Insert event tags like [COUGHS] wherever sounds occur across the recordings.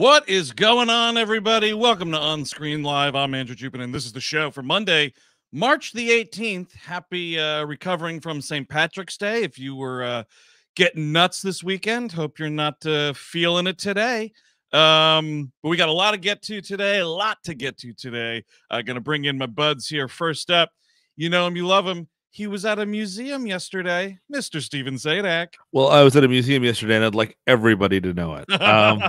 What is going on, everybody? Welcome to On-Screen Live. I'm Andrew Jupin, and this is the show for Monday, March the 18th. Happy uh, recovering from St. Patrick's Day. If you were uh, getting nuts this weekend, hope you're not uh, feeling it today. Um, but we got a lot to get to today, a lot to get to today. I'm going to bring in my buds here. First up, you know him, you love him. He was at a museum yesterday, Mr. Steven Zadak. Well, I was at a museum yesterday, and I'd like everybody to know it. Um,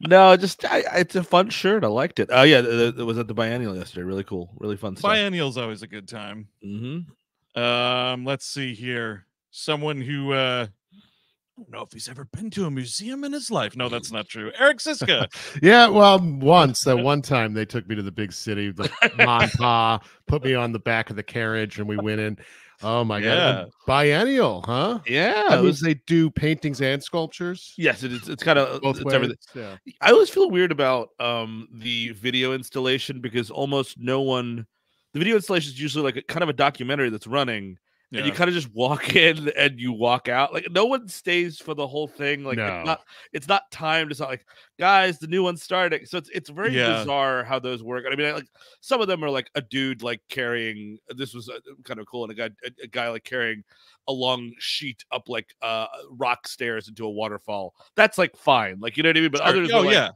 no, just I, it's a fun shirt. I liked it. Oh yeah, it, was at the biennial yesterday. Really cool, really fun stuff. Biennial's always a good time. Mm-hmm. Um, let's see here. Someone who uh don't know if he's ever been to a museum in his life. No, that's not true. [LAUGHS] Eric Szyszka. Yeah, well, once that one time they took me to the big city, the [LAUGHS] Monpa, put me on the back of the carriage, and we went in. Oh my Yeah. god, biennial, huh? Yeah, That it means they do paintings and sculptures. Yes, it is. It's kind of both it's ways. everything. Yeah. I always feel weird about um the video installation because almost no one. The video installation is usually like a, kind of a documentary that's running, and you kind of just walk [LAUGHS] in and you walk out. Like no one stays for the whole thing. Like No. it's not it's not timed. It's not like guys, the new one's starting. So it's it's very Yeah. bizarre how those work. And I mean, like some of them are like a dude like carrying. This was uh, kind of cool, and a guy a, a guy like carrying a long sheet up like uh rock stairs into a waterfall. That's like fine. Like you know what I mean. But Sure. others oh like, yeah.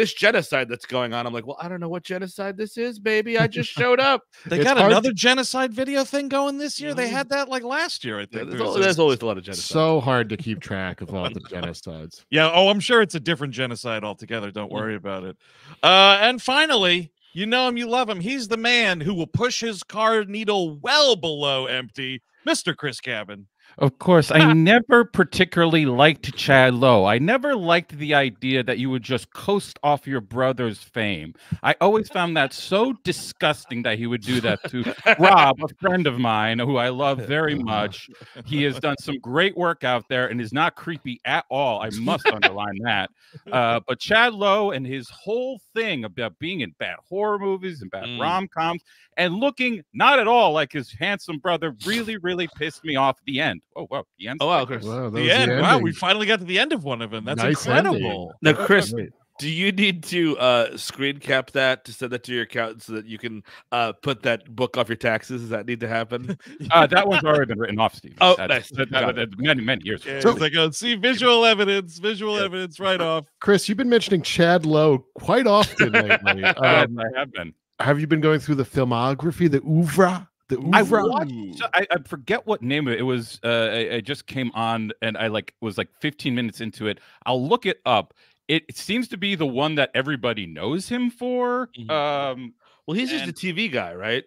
This genocide that's going on. I'm like, well, I don't know what genocide this is, baby. I just showed [LAUGHS] up. They It's got hard to- another genocide video thing going this year. They had that like last year, I Yeah, think. there's, There was a- there's always a lot of genocide. So hard to keep track of all the genocides. Yeah. Oh, I'm sure it's a different genocide altogether. Don't Mm. worry about it. Uh, and finally, you know him, you love him. He's the man who will push his car needle well below empty, Mr. Chris Cabin. Of course, I [LAUGHS] never particularly liked Chad Lowe. I never liked the idea that you would just coast off your brother's fame. I always found that so disgusting that he would do that to Rob, a friend of mine who I love very [LAUGHS] much. He has done some great work out there and is not creepy at all. I must underline that. Uh, but Chad Lowe and his whole thing about being in bad horror movies and bad Mm. rom coms and looking not at all like his handsome brother really, really pissed me off at the end. Oh, wow. The end. Oh wow, Chris. Wow, that The was end. Wow, we finally got to the end of one of them. That's Nice ending. incredible. Now, Chris, do you need to uh screen cap that to send that to your accountant so that you can uh put that book off your taxes? Does that need to happen? [LAUGHS] Uh, that one's already been written off, Steve. Oh, That's- nice. that- Got that- that- many, many years ago. Yeah, So- it's like, oh, see visual evidence, visual Yeah. evidence right off. [LAUGHS] Chris, you've been mentioning Chad Lowe quite often [LAUGHS] lately. Um, I have been. have you been going through the filmography, the oeuvre? The I oeuvre? watched. I, I forget what name of it. It was. Uh, I, I just came on, and I like was like 15 minutes into it. I'll look it up. It, it seems to be the one that everybody knows him for. Mhm. Um, Well, he's just a TV guy, right?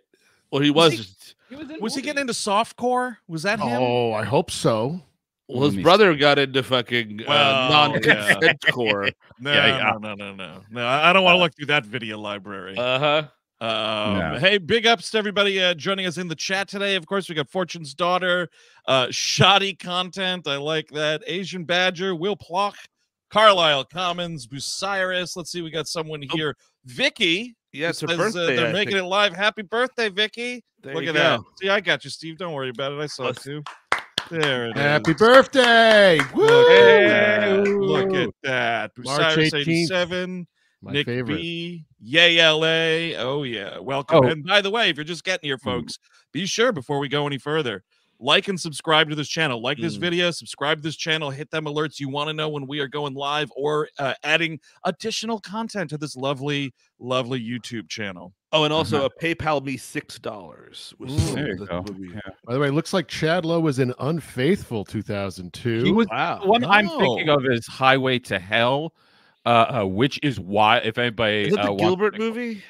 Well, he Was was. he- he was, Was he getting into softcore? Was that him? Oh, I hope so. well, his Let me brother got into fucking uh, non-consent core. [LAUGHS] No, Yeah, yeah. no, no, no, no, no. I I don't want to look through that video library. Uh huh. Um, No. Hey, big ups to everybody uh, joining us in the chat today. Of course, we got Fortune's Daughter, uh, shoddy content. I like that. Asian Badger, Will Plock, Carlisle Commons, Bucyrus. Let's see, we got someone Oh. here. Vicky. Yeah, it's her says, uh, birthday. they're I making think. it live. Happy birthday, Vicky. There Look you at that. See, I got you, Steve. Don't worry about it. I saw it Let's- too. There it is. Happy birthday! Look at that. Look at that. March Bucyrus 18th. 87. My Nick favorite. B, Yay LA. Oh yeah, welcome. Oh. And by the way, if you're just getting here, Mm. folks, be sure before we go any further, like and subscribe to this channel. Like this Mm. video, subscribe to this channel, hit them alerts you want to know when we are going live or uh, adding additional content to this lovely, lovely YouTube channel. Oh, and also Uh-huh. a PayPal me six dollars. There you go. Yeah. By the way, it looks like Chad Lowe was in Unfaithful 2002. He was Wow. the one I'm thinking Oh. of is Highway to Hell, uh, uh, which is why if anybody Is it the uh, Gilbert movie?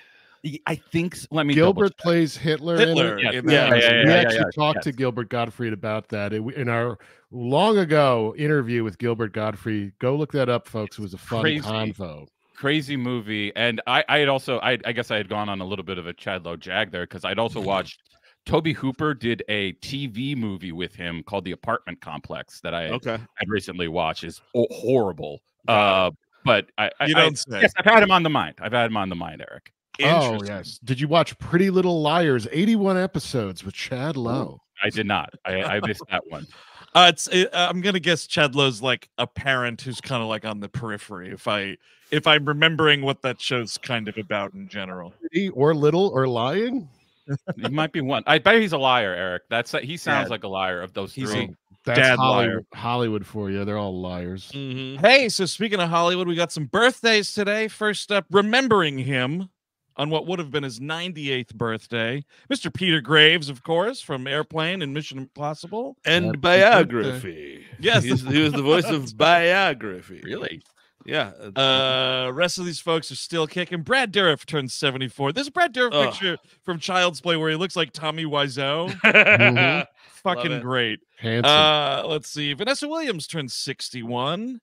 I think. s- Let me. Gilbert plays Hitler. in it. Hitler. Yeah, in yeah, yeah, yeah, we yeah, actually yeah, talked to. Gilbert Gottfried about that It- in our long ago interview with Gilbert Gottfried. Go look that up, folks. It was a fun Crazy. convo. crazy movie and i i had also I, I guess i had gone on a little bit of a chad lowe jag there because i'd also watched tobe hooper did a tv movie with him called the apartment complex that i Okay. had recently watched is ho- horrible uh but i, I You I- don't say. yes i've had him on the mind i've had him on the mind eric Oh yes. Did you watch Pretty Little Liars? 81 episodes with Chad Lowe. i did not i i missed that one [LAUGHS] Uh, it's. It, I'm gonna guess Chad Lowe's like a parent who's kind of like on the periphery. If I if I'm remembering what that show's kind of about in general. Pretty or little or lying. He might be one. I bet he's a liar, Eric. That's he sounds Yeah. like a liar of those He's a- three. That's Dad Hollywood, Hollywood for you. They're all liars. Mhm. Hey, so speaking of Hollywood, we got some birthdays today. First up, remembering him on what would have been his 98th birthday, Mr. Peter Graves, of course, from Airplane and Mission Impossible. And Happy biography. Yes. He's- he was the voice of [LAUGHS] biography. Really? Yeah. Uh, rest of these folks are still kicking. Brad Dourif turned 74. This Brad Dourif Ugh. picture from Child's Play where he looks like Tommy Wiseau. [LAUGHS] Mhm. Fucking great. Handsome. Uh, let's see. Vanessa Williams turns 61.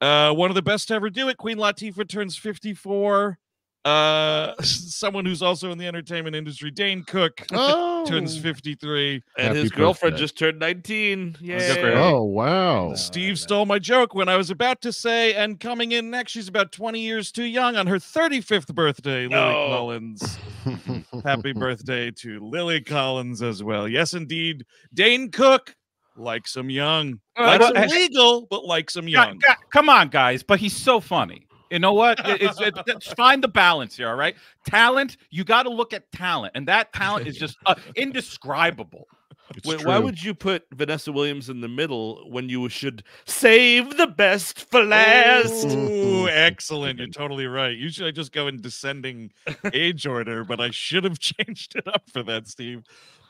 Uh, one of the best to ever do it. Queen Latifah turns 54. Uh, [LAUGHS] someone who's also in the entertainment industry, Dane Cook, [LAUGHS] oh. turns 53. and Happy his girlfriend birthday. just turned 19. Yay. Oh wow. Steve stole my joke when I was about to say, and coming in next, she's about 20 years too young on her 35th birthday, Lily No. Collins. [LAUGHS] Happy birthday to Lily Collins as well. Yes, indeed. Dane Cook likes him young. Uh, Likes well, him legal, but likes him Gu- young. gu- come on, guys. But he's so funny. You know what? It- it's, it- it's- find the balance here, all right? Talent, you got to look at talent, and that talent is just uh, indescribable. It's Wait, why would you put Vanessa Williams in the middle when you should save the best for last? Ooh, [LAUGHS] excellent. You're totally right. Usually I just go in descending age order, but I should have [LAUGHS] changed it up for that, Steve.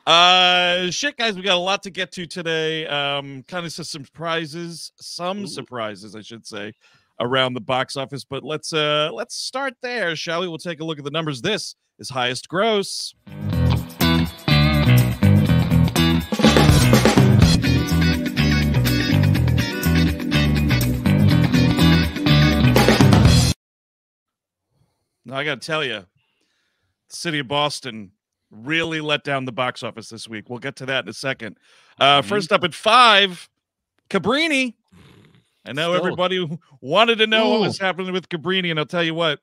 Uh shit, guys, we got a lot to get to today. Um, kind of some surprises, some Ooh. surprises, I should say, around the box office. But let's uh let's start there, shall we? We'll take a look at the numbers. This is highest gross. Now I got to tell you, the city of Boston really let down the box office this week. We'll get to that in a second. Uh, Mhm. First up at five, Cabrini. I know Still. everybody wanted to know what was happening with Cabrini, and I'll tell you what,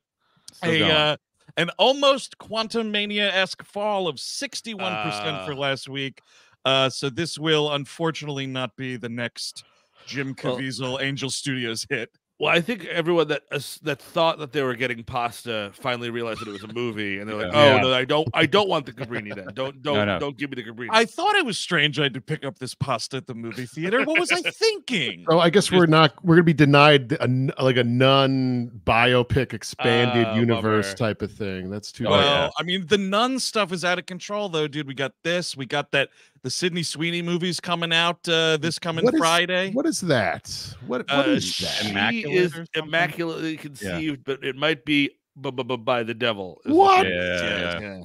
Still a uh, an almost Quantumania esque fall of 61% for Ah. last week. Uh, so this will unfortunately not be the next Jim Well- Caviezel Angel Studios hit. Well, I think everyone that as- that thought that they were getting pasta finally realized that it was a movie, and they're like, "Oh Yeah. no, I don't, I don't want the Cabrini then. Don't, don't, no. don't give me the Cabrini." I thought it was strange I had to pick up this pasta at the movie theater. What was I thinking? Oh, I guess Just- we're not. We're gonna be denied a, n- like a nun biopic expanded Ah, universe bummer. type of thing. That's too. Oh, well, bad. I mean, the nun stuff is out of control, though, dude. We got this. We got that. The Sydney Sweeney movie's coming out uh, this coming What is- Friday. What is that? What? What uh, is that? Immaculate is immaculately conceived, but it might be bu- bu- bu- by the devil. is What? it yeah, is. yeah. Yeah.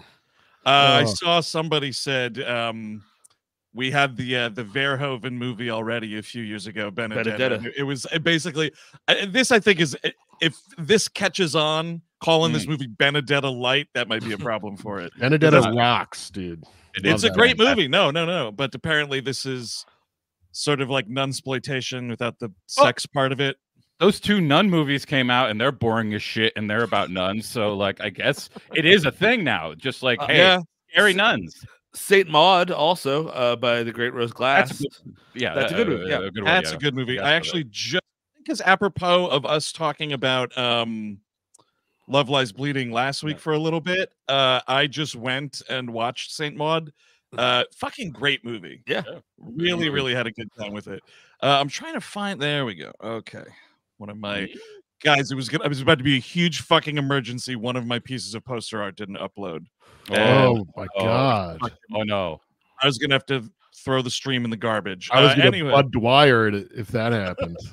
Uh, I Oh. saw somebody said um, we had the uh, the Verhoeven movie already a few years ago. Benedetta. Benedetta. and It, it was uh, basically uh, this. I think is uh, if this catches on, calling this movie Benedetta Light, that might be a problem for it. Benedetta That's- rocks, dude. It Love it's a that great one. movie. No, no, no. But apparently, this is sort of like nunsploitation without the Oh. sex part of it. Those two nun movies came out and they're boring as shit and they're about nuns. So like I guess it is a thing now. Just like Uh, hey, yeah, scary nuns. Saint Maud, also uh, by the Great Rose Glass. That's a good- Yeah, That's a good movie, yeah. good one, that's yeah. a good movie. I actually just because apropos of us talking about um Love Lies Bleeding last week Yeah. for a little bit, uh I just went and watched Saint Maud. Uh fucking great movie. Yeah. Really, really had a good time with it. Uh I'm trying to find there we go. Okay. One of my guys, it was gonna it was about to be a huge fucking emergency. One of my pieces of poster art didn't upload. And Oh my Oh, god! Oh no. I was gonna have to throw the stream in the garbage. I was Uh, gonna anyway. Budd Dwyer it if that happened. [LAUGHS]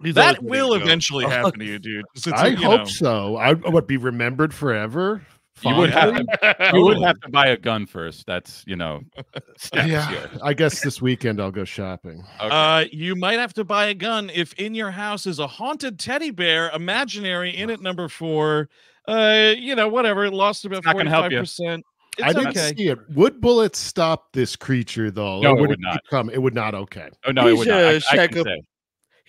That will eventually [LAUGHS] happen to you, dude. It's- it's, I you hope know. so. I would be remembered forever. [LAUGHS] You would have to, you would have to buy a gun first. That's you know. [LAUGHS] steps Yeah, here. I guess this weekend I'll go shopping. Okay. Uh, you might have to buy a gun if in your house is a haunted teddy bear, imaginary, in at number four. Uh, you know, whatever. It lost about not gonna help forty-five you. percent. I didn't okay. see it. Would bullets stop this creature though? No, Or it would would not. coming? It would not. Okay. oh no, it would not. I, uh, I can up- say.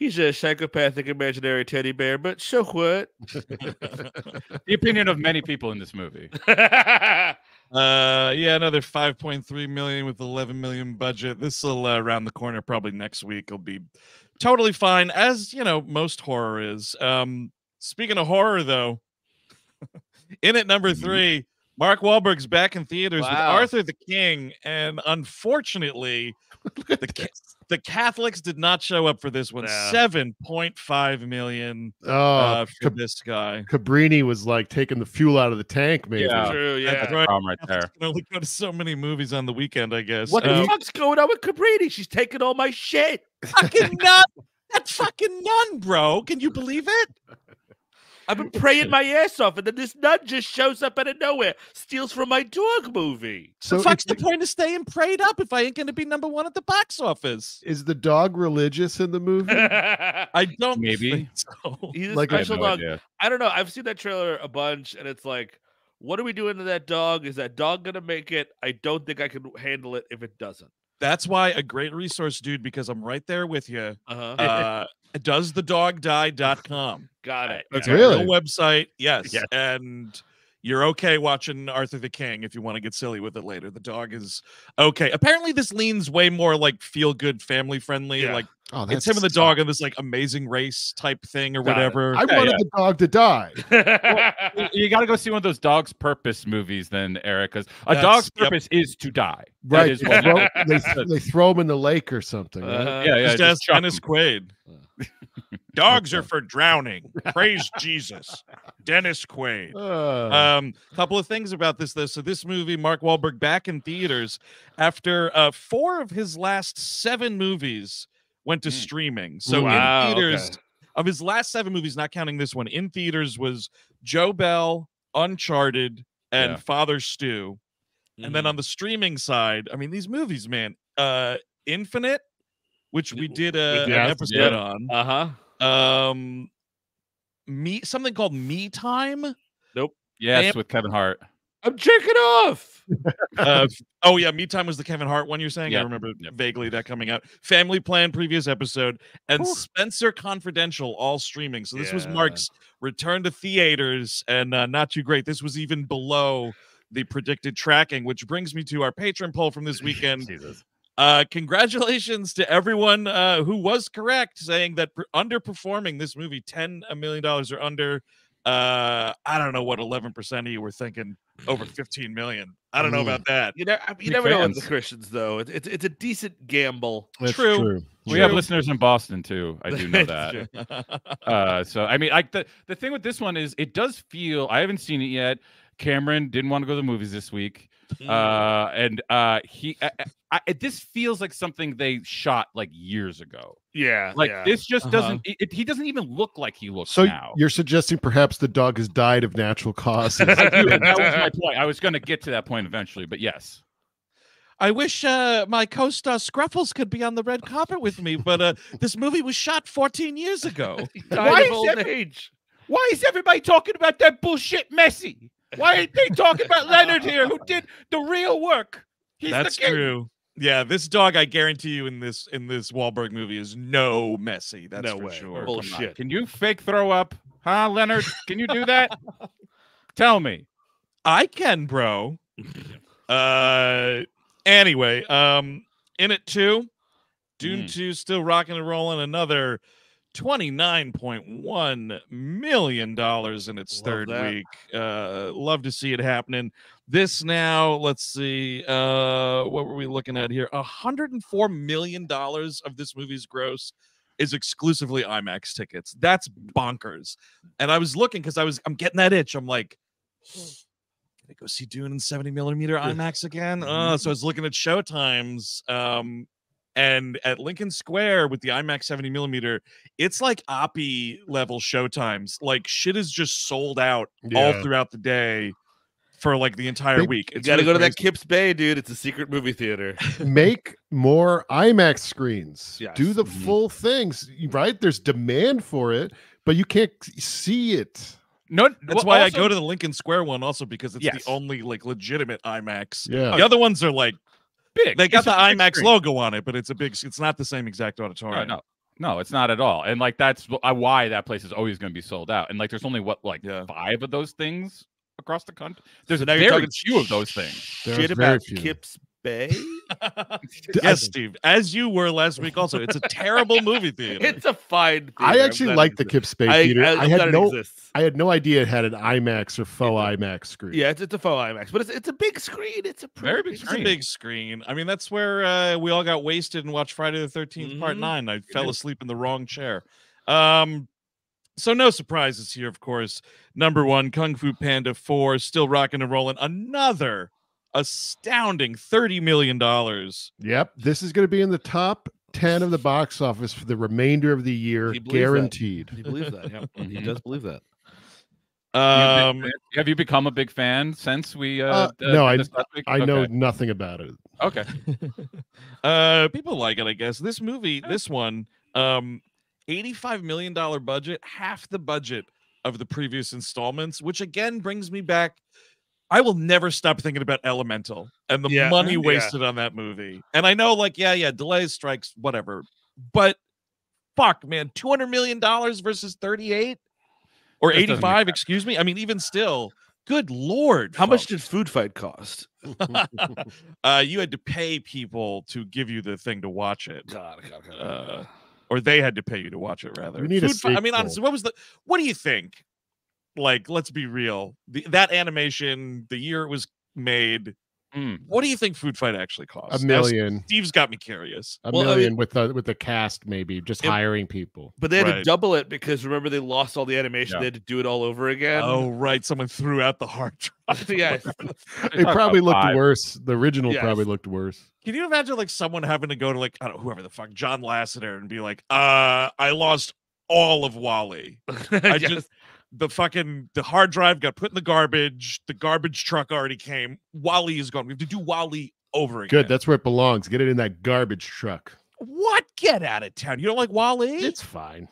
He's a psychopathic imaginary teddy bear, but so what? [LAUGHS] The opinion of many people in this movie. [LAUGHS] Uh, yeah, another 5.3 million with 11 million budget. This will uh, around the corner probably next week. It'll be totally fine, as you know, most horror is. Um, speaking of horror, though, [LAUGHS] in at number Mhm. three, Mark Wahlberg's back in theaters with Arthur the King, and unfortunately, [LAUGHS] the Ca- the Catholics did not show up for this one. No. 7.5 million Oh, uh, for Cab- this guy. Cabrini was like taking the fuel out of the tank, maybe. Yeah. True, That's yeah. right. Problem right there. Catholics can only go to so many movies on the weekend, I guess. What Uh, the fuck's going on with Cabrini? She's taking all my shit. fucking [LAUGHS] nun. That fucking nun, bro. Can you believe it? I've been praying my ass off, and then this nun just shows up out of nowhere, steals from my dog movie. So the fuck's the point of staying prayed up if I ain't going to be number one at the box office? is the dog religious in the movie? [LAUGHS] I don't Maybe. think so. He's a Like a- I have special no dog. idea. I don't know. I've seen that trailer a bunch, and it's like, what are we doing to that dog? Is that dog gonna make it? I don't think I can handle it if it doesn't. That's why a great resource, dude, because I'm right there with you. Uh-huh. Uh, doesthedogdie.com. Got it. That's Yeah. Really? Real website. Yes. Yes. And you're okay watching Arthur the King if you want to get silly with it later. The dog is okay. Apparently, this leans way more like feel good, family friendly. Yeah. Like Oh, it's him and the dog in this like amazing race type thing or Got it. whatever. I Yeah, wanted yeah. the dog to die. [LAUGHS] You- You got to go see one of those dog's purpose movies, then, Eric. Because a That's- dog's yep. purpose is to die. Right. is They what- throw, they, they throw him in the lake or something. right? Uh-huh. yeah, yeah. Just just ask chuck Quaid. [LAUGHS] Dogs are for drowning. Praise [LAUGHS] Jesus. Dennis Quaid. Uh, Um, couple of things about this though. So this movie, Mark Wahlberg back in theaters after uh, four of his last seven movies went to Mm. streaming. So Wow, in theaters, okay. of his last seven movies, not counting this one, in theaters was Joe Bell, Uncharted, and Yeah. Father Stu. And Mm-hmm. then on the streaming side, I mean, these movies, man, uh, Infinite, which we did a, With an episode yeah. on. uh huh. Um, me something called Me Time. Nope. Yes, Damn. with Kevin Hart. I'm jerking off. [LAUGHS] uh, oh yeah, Me Time was the Kevin Hart one you're saying. Yeah. I remember Yep. vaguely that coming out. Family Plan previous episode and Whew. Spencer Confidential all streaming. So this was Mark's return to theaters and uh, not too great. This was even below the predicted tracking, which brings me to our patron poll from this weekend. [LAUGHS] Jesus. Uh, congratulations to everyone uh, who was correct, saying that per- underperforming this movie ten million dollars or under. Uh, I don't know what eleven percent of you were thinking over fifteen million. I don't know about that. You know, you Big never know with the. Christians though. It's it's, it's a decent gamble. that's true. true. We have listeners in Boston too. I do know [LAUGHS] that. Uh, so I mean, I the the thing with this one is it does feel. I haven't seen it yet. Cameron didn't want to go to the movies this week. Uh, and uh, he. I, I, I, this feels like something they shot like years ago. yeah, Like yeah. this just Uh-huh. doesn't. It, it- he doesn't even look like he looks So now. you're suggesting perhaps the dog has died of natural causes. I do, that was my point. I was going to get to that point eventually, but yes. I wish uh, my co-star Scruffles could be on the red carpet with me, but uh, this movie was shot 14 years ago. [LAUGHS] Why is old that- age. Why is everybody talking about that bullshit Messi? Why ain't they talking about Leonard [LAUGHS] here, who did the real work? He's the That's king. true. Yeah, this dog, I guarantee you, in this in this Wahlberg movie, is no messy. That's No for way. sure. Bull- Bullshit. Can you fake throw up? Huh, Leonard? Can you do that? [LAUGHS] Tell me. I can, bro. [LAUGHS] uh, anyway, um, in it too, Dune Mm. Two still rocking and rolling. Another twenty nine point one million dollars in its Love third that. week. Uh, love to see it happening. This now, let's see, uh, what were we looking at here? A hundred and four million dollars of this movie's gross is exclusively IMAX tickets. That's bonkers. And I was looking because I was I'm getting that itch. I'm like, gonna go see Dune in 70 millimeter IMAX again. Uh, so I was looking at showtimes. Um, and at Lincoln Square with the IMAX 70 millimeter, it's like Oppie level showtimes. Like shit is just sold out all throughout the day for like the entire They- week. You got to really go to that crazy. Kips Bay, dude. It's a secret movie theater. [LAUGHS] Make more IMAX screens. Do Yes. the Mhm. full things, right? There's demand for it, but you can't see it. No, That's well, why also- I go to the Lincoln Square one also because it's Yes. the only like legitimate IMAX. Yeah. The other ones are like big. they got It's the IMAX screen. logo on it, but it's a big. It's not the same exact auditorium. no. No, it's not at all. And like that's uh, why that place is always going to be sold out. And like there's only what like Yeah. five of those things across the country. There's So now very few of those things. There's Shit about few. Kips Bay. [LAUGHS] yes, Steve, as you were last week. Also, it's a terrible movie theater. [LAUGHS] it's a fine. Theater. I actually like the exists. Kips Bay I, Theater. I, I, I'm had no, exists. I had no idea it had an IMAX or faux IMAX screen. Yeah, it's, it's a faux IMAX, but it's it's a big screen. It's a Very pretty big It's a screen. big screen. I mean, that's where uh, we all got wasted and watched Friday the 13th Part Mhm. 9. I fell asleep in the wrong chair. Um, so no surprises here, of course. Number one, Kung Fu Panda 4, still rocking and rolling. Another astounding $30 million. Yep. This is going to be in the top 10 of the box office for the remainder of the year, He believes that. guaranteed. He believes that. Yeah, [LAUGHS] he does believe that. Um, have you become a big fan since we? Uh, Uh, no, did I- this? I know Okay. nothing about it. Okay. [LAUGHS] uh, people like it, I guess. This movie, this one, um, $85 million budget, half the budget of the previous installments, which again brings me back. I will never stop thinking about Elemental and the Yeah, money yeah. wasted on that movie. And I know, like, yeah, yeah, delays, strikes, whatever. But fuck, man, $200 million versus 38 or This 85, excuse me. I mean, even still, good lord. How much did Food Fight cost? [LAUGHS] [LAUGHS] uh, you had to pay people to give you the thing to watch it. God, God, God. Uh, or they had to pay you to watch it rather. We need a Food Fi- I mean, honestly, what was the? What do you think? Like, let's be real. The, that animation, the year it was made. Mm. What do you think Food Fight actually cost? A Now, million. Steve's got me curious. A Well, I mean- million with the with the cast, maybe just It- hiring people. but they had to double it because remember they lost all the animation. Yeah. They had to do it all over again. oh, right. Someone threw out the hard [LAUGHS] drive. [LAUGHS] yeah. It probably looked five. worse. The original Yes. probably looked worse. Can you imagine like someone having to go to like I don't know whoever the fuck John Lasseter and be like, uh, I lost all of WALL-E. [LAUGHS] I Yes. just the fucking the hard drive got put in the garbage. The garbage truck already came. WALL-E is gone. We have to do WALL-E over again. Good. That's where it belongs. Get it in that garbage truck. what? Get out of town. You don't like WALL-E? It's fine.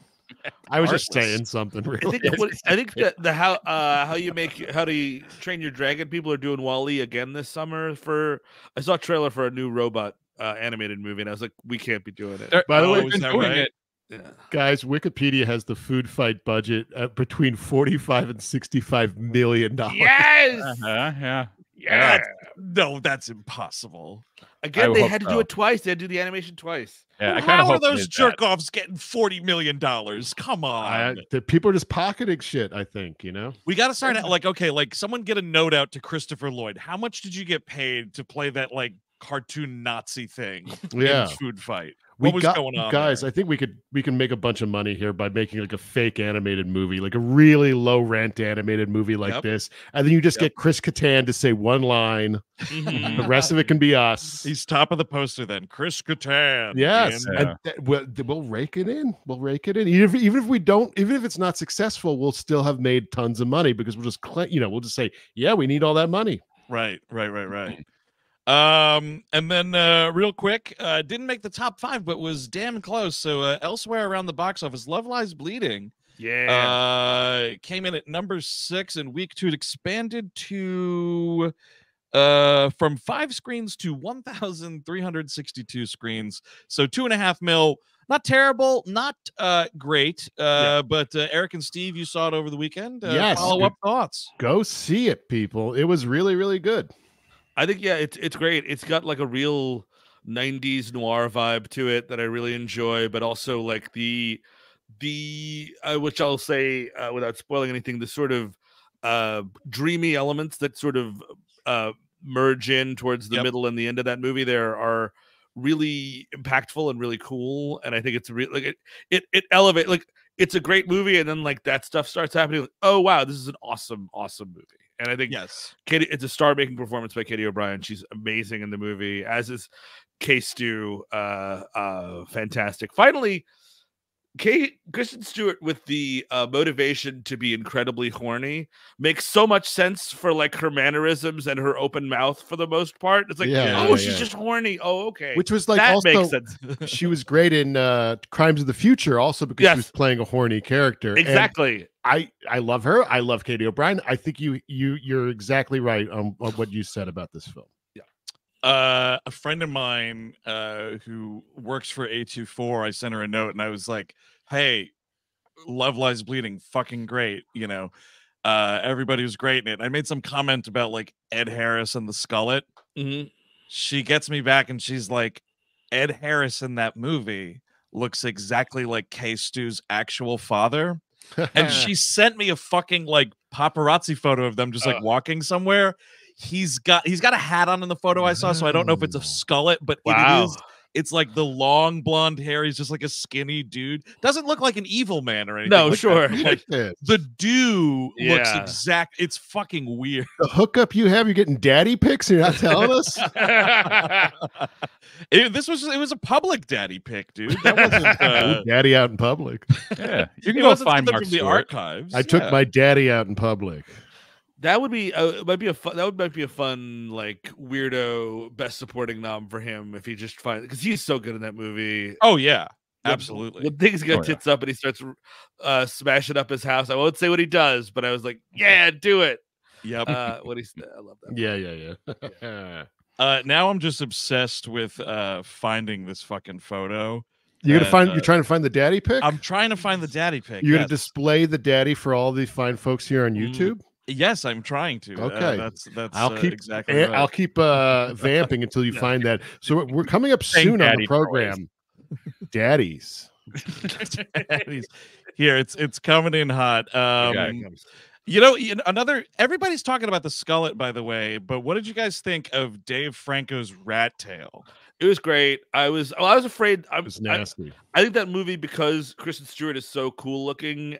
I was just saying something I really. think what, I think the, the how uh how you make how do you train your dragon people are doing WALL-E again this summer for I saw a trailer for a new robot uh, animated movie and I was like we can't be doing it. They're- By the Oh, way, is they've been that doing right? it. Yeah. Guys, Wikipedia has the food fight budget at between 45 and 65 million dollars. Yes. [LAUGHS] Uh-huh, yeah. Yeah. no, that's impossible. Again, I they had to so. do it twice. They had to do the animation twice. Yeah, I How kind are those jerk offs getting forty million dollars? Come on. the people are just pocketing shit, I think, you know? we got to start out like okay, like someone get a note out to Christopher Lloyd. How much did you get paid to play that like cartoon Nazi thing [LAUGHS] Yeah. in Food Fight? We What was got, going on guys, there? I think we could we can make a bunch of money here by making like a fake animated movie, like a really low rent animated movie like Yep. this. And then you just Yep. get Chris Kattan to say one line. Mm-hmm. The rest of it can be us. He's top of the poster then. Chris Kattan. Yes, in- Yeah. and th- we'll, th- we'll rake it in. We'll rake it in. Even if, even if we don't, even if it's not successful, we'll still have made tons of money because we'll just, cl- you know, we'll just say, yeah, we need all that money. Right, right, right, right. Mm-hmm. Um, and then uh real quick, uh didn't make the top five, but was damn close. So uh, elsewhere around the box office, Love Lies Bleeding Yeah. uh came in at number six in week two. It expanded to uh from five screens to 1,362 screens. So two and a half mil. Not terrible, not uh great. Uh but uh, Eric and Steve, you saw it over the weekend. Uh, Yes. follow up thoughts. Go see it, people. It was really, really good. I think yeah, it's it's great. It's got like a real 90s noir vibe to it that I really enjoy, but also like the the uh, which I'll say uh, without spoiling anything, the sort of uh dreamy elements that sort of uh merge in towards the Yep. middle and the end of that movie there are really impactful and really cool and I think it's really like it it it elevate like it's a great movie and then like that stuff starts happening like, oh wow this is an awesome awesome movie and I think Yes. Katy, it's a star-making performance by Katy O'Brian. She's amazing in the movie, as is K Stu. Uh, uh, fantastic. Finally, Kate Kristen Stewart with the uh, motivation to be incredibly horny makes so much sense for like her mannerisms and her open mouth for the most part. It's like, Yeah, oh, yeah, she's yeah. just horny. Oh, okay. Which was like that also, makes sense. she was great in uh, Crimes of the Future also because Yes. she was playing a horny character. And exactly. I I love her. I love Katy O'Brian. I think you you you're exactly right on, on what you said about this film. Yeah. Uh, a friend of mine uh, who works for A24, I sent her a note and I was like, hey, Love Lies Bleeding, fucking great. You know, uh, everybody was great in it. I made some comment about like Ed Harris and the Skullet. Mhm. She gets me back and she's like, Ed Harris in that movie looks exactly like K Stu's actual father. And [LAUGHS] she sent me a fucking like paparazzi photo of them just like Ugh. walking somewhere. He's got he's got a hat on in the photo I saw, so I don't know if it's a skullet, but Wow. it is. It's like the long blonde hair. He's just like a skinny dude. Doesn't look like an evil man or anything. No, like sure. Like at this. the dude looks Yeah. exact. It's fucking weird. the hookup you have, you're getting daddy pics. and You're not telling us. [LAUGHS] It- this was it was a public daddy pic, dude. That [LAUGHS] wasn't. [LAUGHS] Uh, daddy out in public. Yeah, you it can go find something Mark from the archives. I took yeah. my daddy out in public. That would be uh, might be a fun, that would might be a fun like weirdo best supporting nom for him if he just finds because he's so good in that movie. Oh yeah, absolutely. When things get Oh, yeah. tits up and he starts uh, smashing up his house, I won't say what he does, but I was like, yeah, do it. Yep. Uh, [LAUGHS] what he's I love that. Yeah, yeah, yeah. [LAUGHS] Uh, now I'm just obsessed with uh finding this fucking photo. you're gonna And, find. uh, you're trying to find the daddy pic. I'm trying to find the daddy pic. you're gonna display the daddy for all these fine folks here on Mm, YouTube. Yes, I'm trying to. Uh, Okay. that's that's I'll uh, keep. exactly. right. I'll keep uh, [LAUGHS] vamping until you Yeah. find that. So we're- we're coming up Saying soon on the daddy toys. program. Daddies. [LAUGHS] Daddies. Here, it's it's coming in hot. Um, Okay. You know, another. Everybody's talking about the skullet, by the way. But what did you guys think of Dave Franco's Rat Tail? It was great. I was well, I was afraid. I was was I, nasty. I think that movie because Kristen Stewart is so cool looking.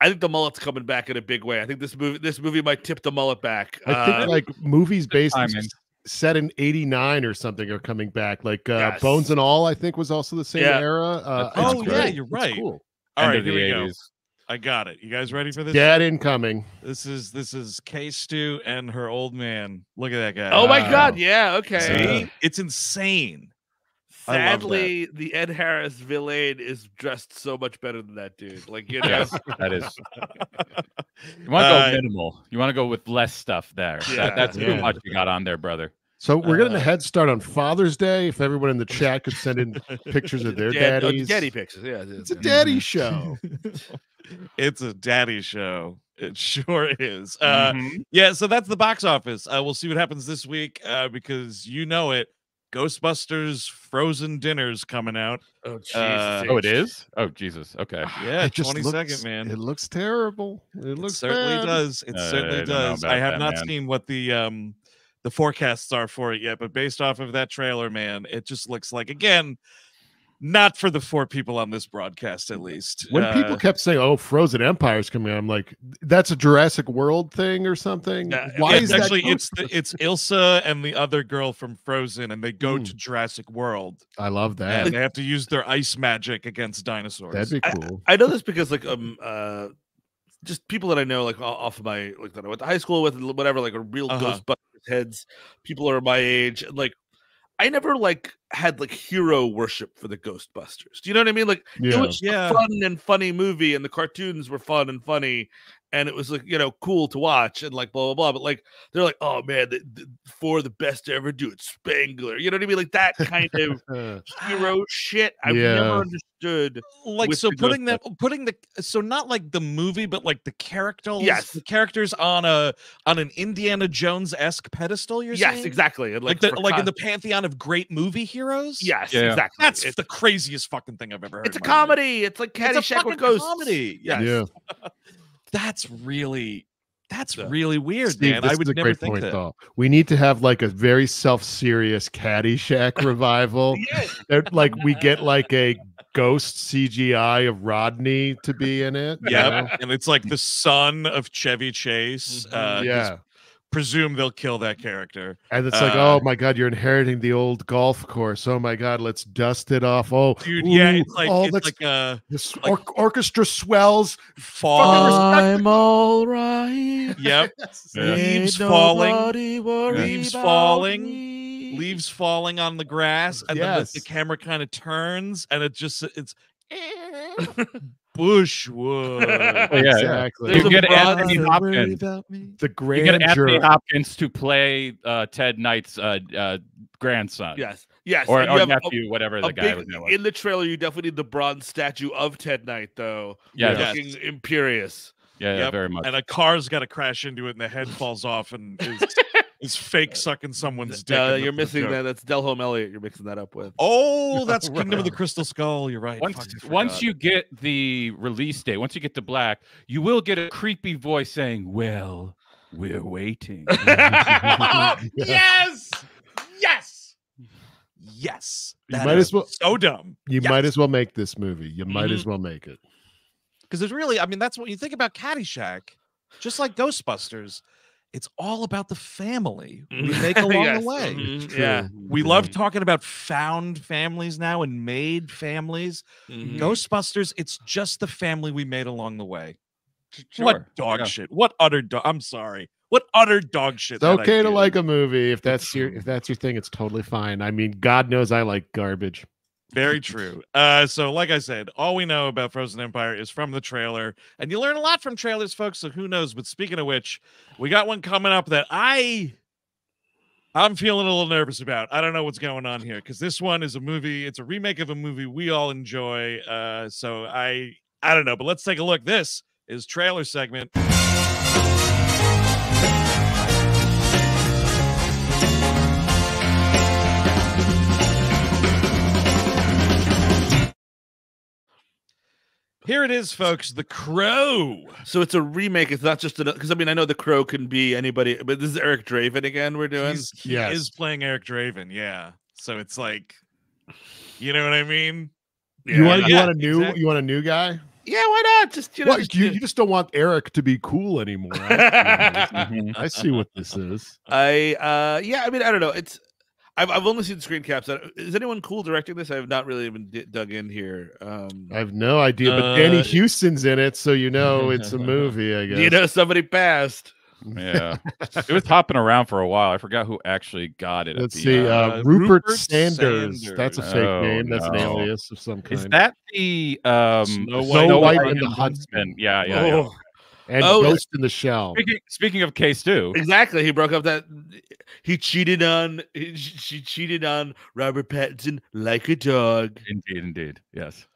I think the mullet's coming back in a big way. I think this movie this movie might tip the mullet back. I think Uh, like movies based in- timing. set in '89 or something are coming back. Like uh, Yes. Bones and All, I think was also the same Yeah. era. Uh, That's- it's Oh, yeah, you're It's right. cool. All End right, here we go. I got it. You guys ready for this? Dad incoming. This is this is K Stu and her old man. Look at that guy. oh my Wow. god, yeah, okay. See, it's insane. I love that. Sadly, the Ed Harris villain is dressed so much better than that dude. Like you know, Yes, that is. [LAUGHS] You want to Uh, go minimal. You want to go with less stuff there. Yeah. That, that's Yeah. too much you got on there, brother. So we're getting a Uh, head start on Father's Day. If everyone in the chat could send in [LAUGHS] pictures of their Dad- oh, daddies, daddy pictures. Yeah, it's a daddy show. [LAUGHS] it's a daddy show. It sure is. Uh, Mhm. yeah, so that's the box office. Uh, we'll see what happens this week uh, because you know it. Ghostbusters Frozen Dinner's coming out. Oh, Jesus. Uh, Oh, it is. Oh, Jesus. Okay. [SIGHS] Yeah, It twenty looks- second, man. It looks terrible. It It looks certainly bad. does. It Uh, certainly don't does. I have that, not man. seen what the um the forecasts are for it yet, but based off of that trailer, man, it just looks like again, not for the four people on this broadcast at least. When Uh, people kept saying, "Oh, Frozen Empire's coming," out, I'm like, "That's a Jurassic World thing or something." Yeah, Why yeah, is it's that actually it's the, it's Elsa and the other girl from Frozen, and they go Mm. to Jurassic World, I love that. and they have to use their ice magic against dinosaurs. That'd be I- cool. I know this because like um uh just people that I know like off of my like that I went to high school with whatever like are real Uh-huh. Ghostbusters heads. People are my age and like I never like had like hero worship for the Ghostbusters. Do you know what I mean? Like it Yeah. was Yeah. a fun and funny movie and the cartoons were fun and funny and it was like you know cool to watch and like blah blah blah. But like they're like oh man, the, the four of the best to ever do it, Spengler. You know what I mean? Like that kind of Uh, [LAUGHS] hero shit. I've Yeah. never understood. like so putting them putting the so not like the movie but like the characters Yes. the characters on a on an indiana jones-esque pedestal you're yes, saying exactly. And like like the, like in the pantheon of great movie heroes yes, Yeah. exactly. that's it's, the craziest fucking thing i've ever heard it's a in my life. comedy. It's like it's a Caddyshack fucking with ghosts. comedy yes. yeah, [LAUGHS] that's really that's So, really weird Steve, man i would a never great think point, that though. We need to have like a very self-serious Caddyshack [LAUGHS] revival. Yeah. Like we get like a ghost CGI of Rodney to be in it. you know? yeah and it's like the son of chevy chase Mhm. uh yeah. Presume they'll kill that character And it's like, Uh, oh my god, you're inheriting the old golf course. Oh my god, let's dust it off. Oh, dude yeah it's like oh, it's like a this like- or- orchestra swells. fall I'm all right. yep [LAUGHS] Yeah. leaves falling leaves falling, leaves falling on the grass and then the, the camera kind of turns and it just it's [LAUGHS] [LAUGHS] Bushwood. [LAUGHS] yeah, yeah. exactly. There's You a get broad- Anthony Don't worry Hopkins. about me. The You get Anthony grandeur. Hopkins to play uh, Ted Knight's uh, uh, grandson. Yes, yes. Or, or have a- nephew, whatever the guy big- was. name in the trailer, you definitely need the bronze statue of Ted Knight, though. Yeah, Yes. looking imperious. Yeah, yeah, very much. And a car's got to crash into it, and the head falls off, and is, is fake sucking someone's dick. Uh, you're missing joke. that. That's Denholm Elliott. You're mixing that up with. Oh, that's [LAUGHS] Kingdom of the Crystal Skull. You're right. once Fuck, once you get the release date, once you get to black, you will get a creepy voice saying, "Well, we're waiting." [LAUGHS] [LAUGHS] yes, yes, yes. You That might as well- So dumb. You might as well make this movie. You might Mm-hmm. as well make it. because there's really, I mean, that's what you think about Caddyshack, just like Ghostbusters. It's all about the family we make [LAUGHS] along Yes, the way. mhm, True. Yeah. We love talking about found families now and made families. mhm. Ghostbusters, it's just the family we made along the way. Sure, What dog yeah. shit? What utter dog? I'm sorry. What utter dog shit? It's okay to like a movie if that's your [CLEARS THROAT] if that's your thing. It's totally fine. I mean, God knows I like garbage. Very true. Uh, so, like I said, all we know about Frozen Empire is from the trailer, and you learn a lot from trailers, folks. So who knows? But speaking of which, we got one coming up that I, I'm feeling a little nervous about. I don't know what's going on here because this one is a movie. It's a remake of a movie we all enjoy. Uh, so I, I don't know, but let's take a look. This is trailer segment. Here it is, folks. The Crow. So it's a remake. It's not just because I mean I know the Crow can be anybody, but this is Eric Draven again. We're doing. He's, he Yes. is playing Eric Draven, yeah. So it's like, you know what I mean? you want you yeah, want a new exactly. you want a new guy? yeah, why not? Just you know. What, just, you, you just don't want Eric to be cool anymore. I, Mhm. [LAUGHS] I see what this is. I uh yeah, I mean I don't know. It's I've I've only seen screen caps. Is anyone cool directing this? I have not really even d- dug in here. Um, I have no idea, but Danny Uh, Huston's in it, so you [LAUGHS] know it's a movie. I guess. you know, somebody passed. yeah, it was hopping around for a while. I forgot who actually got it. Let's the see. Uh, Uh, Rupert, Rupert Sanders. That's a fake Oh, name. That's an alias of some kind. Is that the um, Snow Snow White White and and the the Huntsman. Yeah, yeah. yeah. And Oh, Ghost in the Shell. Speaking, speaking of K Stu, exactly. He broke up that. He cheated on. he- She cheated on Robert Pattinson like a dog. indeed, indeed, yes,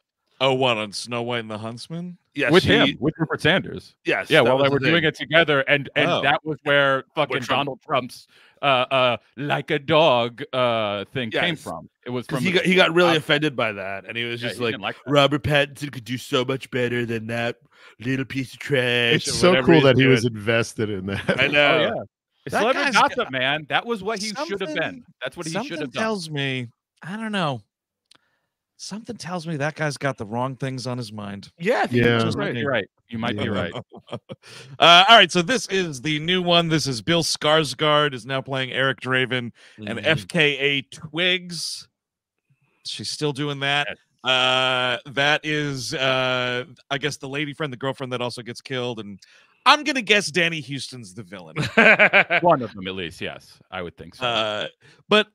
Oh, what on Snow White and the Huntsman? Yes, with she- him, with Rupert Sanders. Yes. Yeah, that well, was they the were doing thing. it together, and and Oh. that was where fucking Trump- Donald Trump's uh uh like a dog uh thing came from. It was because from he got he got really uh, offended by that, and he was just he like, like. Robert Pattinson could do so much better than that little piece of trash. It's so cool he's that he was invested in that. I [LAUGHS] know. Oh yeah, That celebrity guy's got- man. That was what he should have been. That's what he should have done. tells me, I don't know. Something tells me that guy's got the wrong things on his mind. Yeah, Yeah. You might right. be right. You might be right. [LAUGHS] uh, all right, so this is the new one. This is Bill Skarsgård is now playing Eric Draven and Mhm. FKA Twigs. She's still doing that. Uh, that is, uh, I guess, the lady friend, the girlfriend that also gets killed, and I'm gonna guess Danny Huston's the villain. [LAUGHS] One of them, at least. Yes, I would think so. Uh, but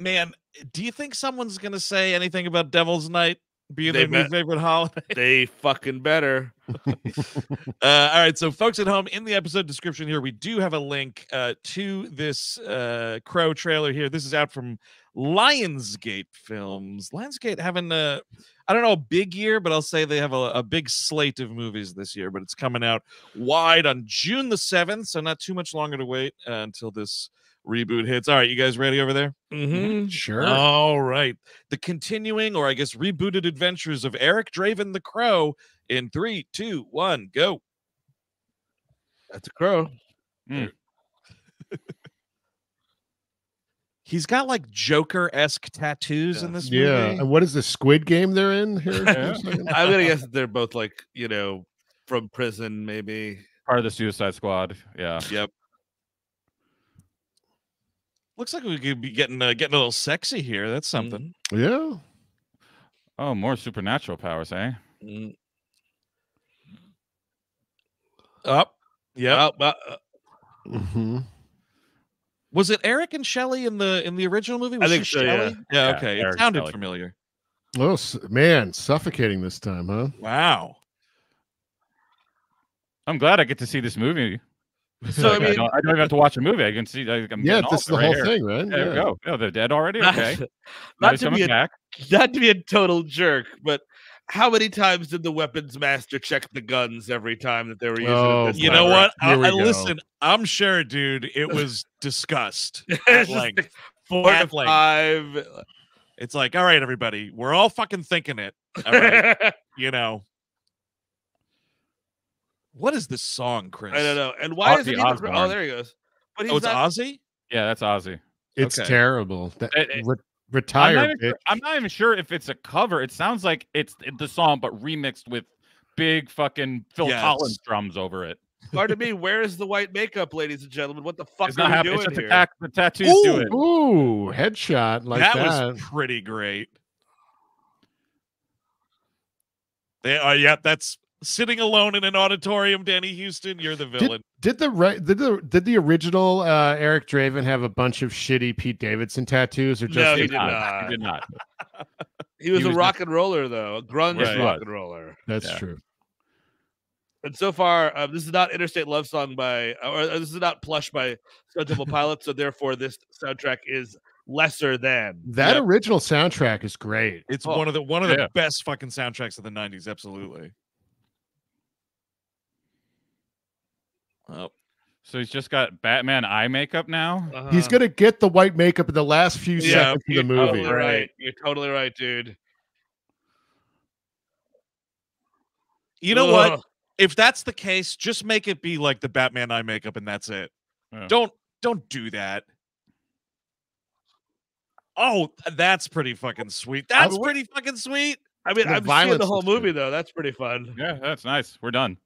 man, do you think someone's gonna say anything about Devil's Night being They their new bet. favorite holiday? [LAUGHS] they fucking better. [LAUGHS] Uh, all right, so folks at home, in the episode description here, we do have a link uh, to this uh, Crow trailer here. This is out from Lionsgate Films. Lionsgate having a, I don't know, a big year, but I'll say they have a, a big slate of movies this year. But it's coming out wide on June the seventh, so not too much longer to wait uh, until this reboot hits. All right, you guys ready over there? Mhm. Sure. All right. The continuing, or I guess rebooted adventures of Eric Draven the Crow in three, two, one, go. That's a crow. [LAUGHS] He's got like Joker esque tattoos in this movie. yeah. And what is the Squid Game they're in here? Yeah. I'm gonna guess they're both like you know from prison, maybe. Part of the Suicide Squad. Yeah. Yep. Looks like we could be getting uh, getting a little sexy here. That's something. yeah. Oh, more supernatural powers, eh? Mm. Up. Yeah. Oh, uh, uh, hmm Was it Eric and Shelley in the in the original movie? Was think she so, yeah. Yeah. Yeah, okay. Eric it sounded Shelley. familiar. Oh man, suffocating this time, huh? Wow. I'm glad I get to see this movie. So I Like, I, mean, don't, I don't even have to watch a movie. I can see. Like, I'm yeah, getting this is the of it whole here. thing, right? There we go. Oh, they're dead already. not, Okay. not Nobody's to be a, back. not to be a total jerk, but how many times did the weapons master check the guns every time that they were using? Oh, it this You know what? I, I listen. I'm sure, dude. It was discussed [LAUGHS] at length. like four to length. five. It's like, all right, everybody, we're all fucking thinking it. All right, [LAUGHS] you know. What is this song, Chris? I don't know. And why Ozzy is it? Even, oh, there he goes. But oh, he's Oh, it's not. Ozzy. Yeah, that's Ozzy. It's Okay. terrible. That, It- it- re- I'm not, even bitch. sure, I'm not even sure if it's a cover. It sounds like it's the song, but remixed with big fucking Phil Yes. Collins drums over it. Pardon me. Where is the white makeup, ladies and gentlemen? What the fuck It's are not we happening. doing It's just here? the, the tattoos do Ooh. it. Ooh, headshot like that, that. was pretty great. They are. Yeah, that's sitting alone in an auditorium. Danny Huston, you're the villain. Did the right did the did the original uh, Eric Draven have a bunch of shitty Pete Davidson tattoos or just No, He he did did not. not. He did not. [LAUGHS] He was He a was rock and roller, though, a grunge Right. rock and roller. that's Yeah. true. And so far, uh, this is not Interstate Love Song by, or uh, this is not Plush by Stone Temple [LAUGHS] Pilots. So therefore, this soundtrack is lesser than. That Yep. original soundtrack is great. It's Oh, one of the one of yeah. the best fucking soundtracks of the '90s. Absolutely. Oh, So he's just got Batman eye makeup now. He's Uh-huh. gonna get the white makeup in the last few Yeah, seconds of you're the movie. Totally right. You're totally right, dude. you know what? If that's the case, just make it be like the Batman eye makeup, and that's it. Yeah. Don't don't do that. Oh, that's pretty fucking sweet. That's would- pretty fucking sweet. I mean, I'm seeing violence the whole was good. movie though. That's pretty fun. Yeah, that's nice. We're done.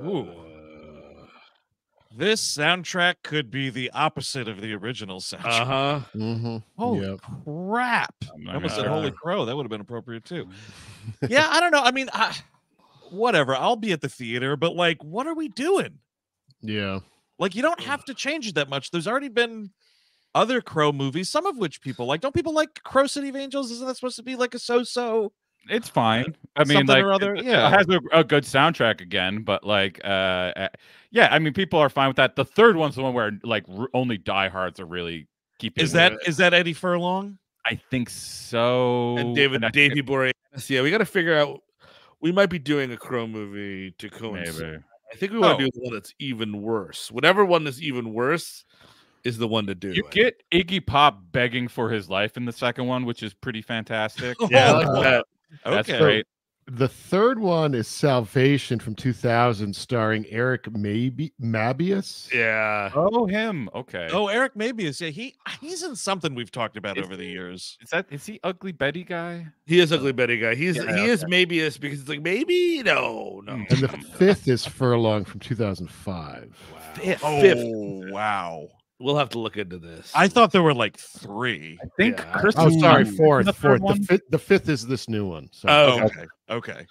Ooh. Uh This soundtrack could be the opposite of the original soundtrack. Uh huh. Mhm. Holy Yep. crap! I'm I not almost said "Holy Crow." That would have been appropriate too. [LAUGHS] yeah, I don't know. I mean, I, whatever. I'll be at the theater, but like, what are we doing? Yeah. Like, you don't have to change it that much. There's already been other Crow movies, some of which people like. Don't people like Crow City of Angels? Isn't that supposed to be like a so-so? It's fine. I mean, Something like, or other, yeah. it has a, a good soundtrack again, but like, uh, uh, yeah, I mean, people are fine with that. The third one's the one where like r- only diehards are really keeping. Is with that it. is that Eddie Furlong? I think so. And David I think Davey Boreanaz. Yeah, we got to figure out. We might be doing a Crow movie to it- coincide. Maybe. I think we want Oh. to do the one that's even worse. Whatever one is even worse is the one to do. You it. get Iggy Pop begging for his life in the second one, which is pretty [LAUGHS] fantastic. yeah, I like That. That's okay. great. The third one is Salvation from 2000, starring Eric Maybe Mabius. Yeah. Oh, him. Okay. Oh, Eric Mabius. Yeah, he he's in something we've talked about Is over the years. Is that is he ugly Betty guy? He is ugly Betty guy. He's Yeah, he is maybe because it's like maybe no no. Hmm. And the fifth is Furlong from 2005. Wow. Fifth, Oh fifth. wow! We'll have to look into this. I thought there were like three. I think Yeah. Chris. Oh, sorry, fourth. The fourth. The, one? fifth, the fifth is this new one. So. Oh, okay. okay, okay.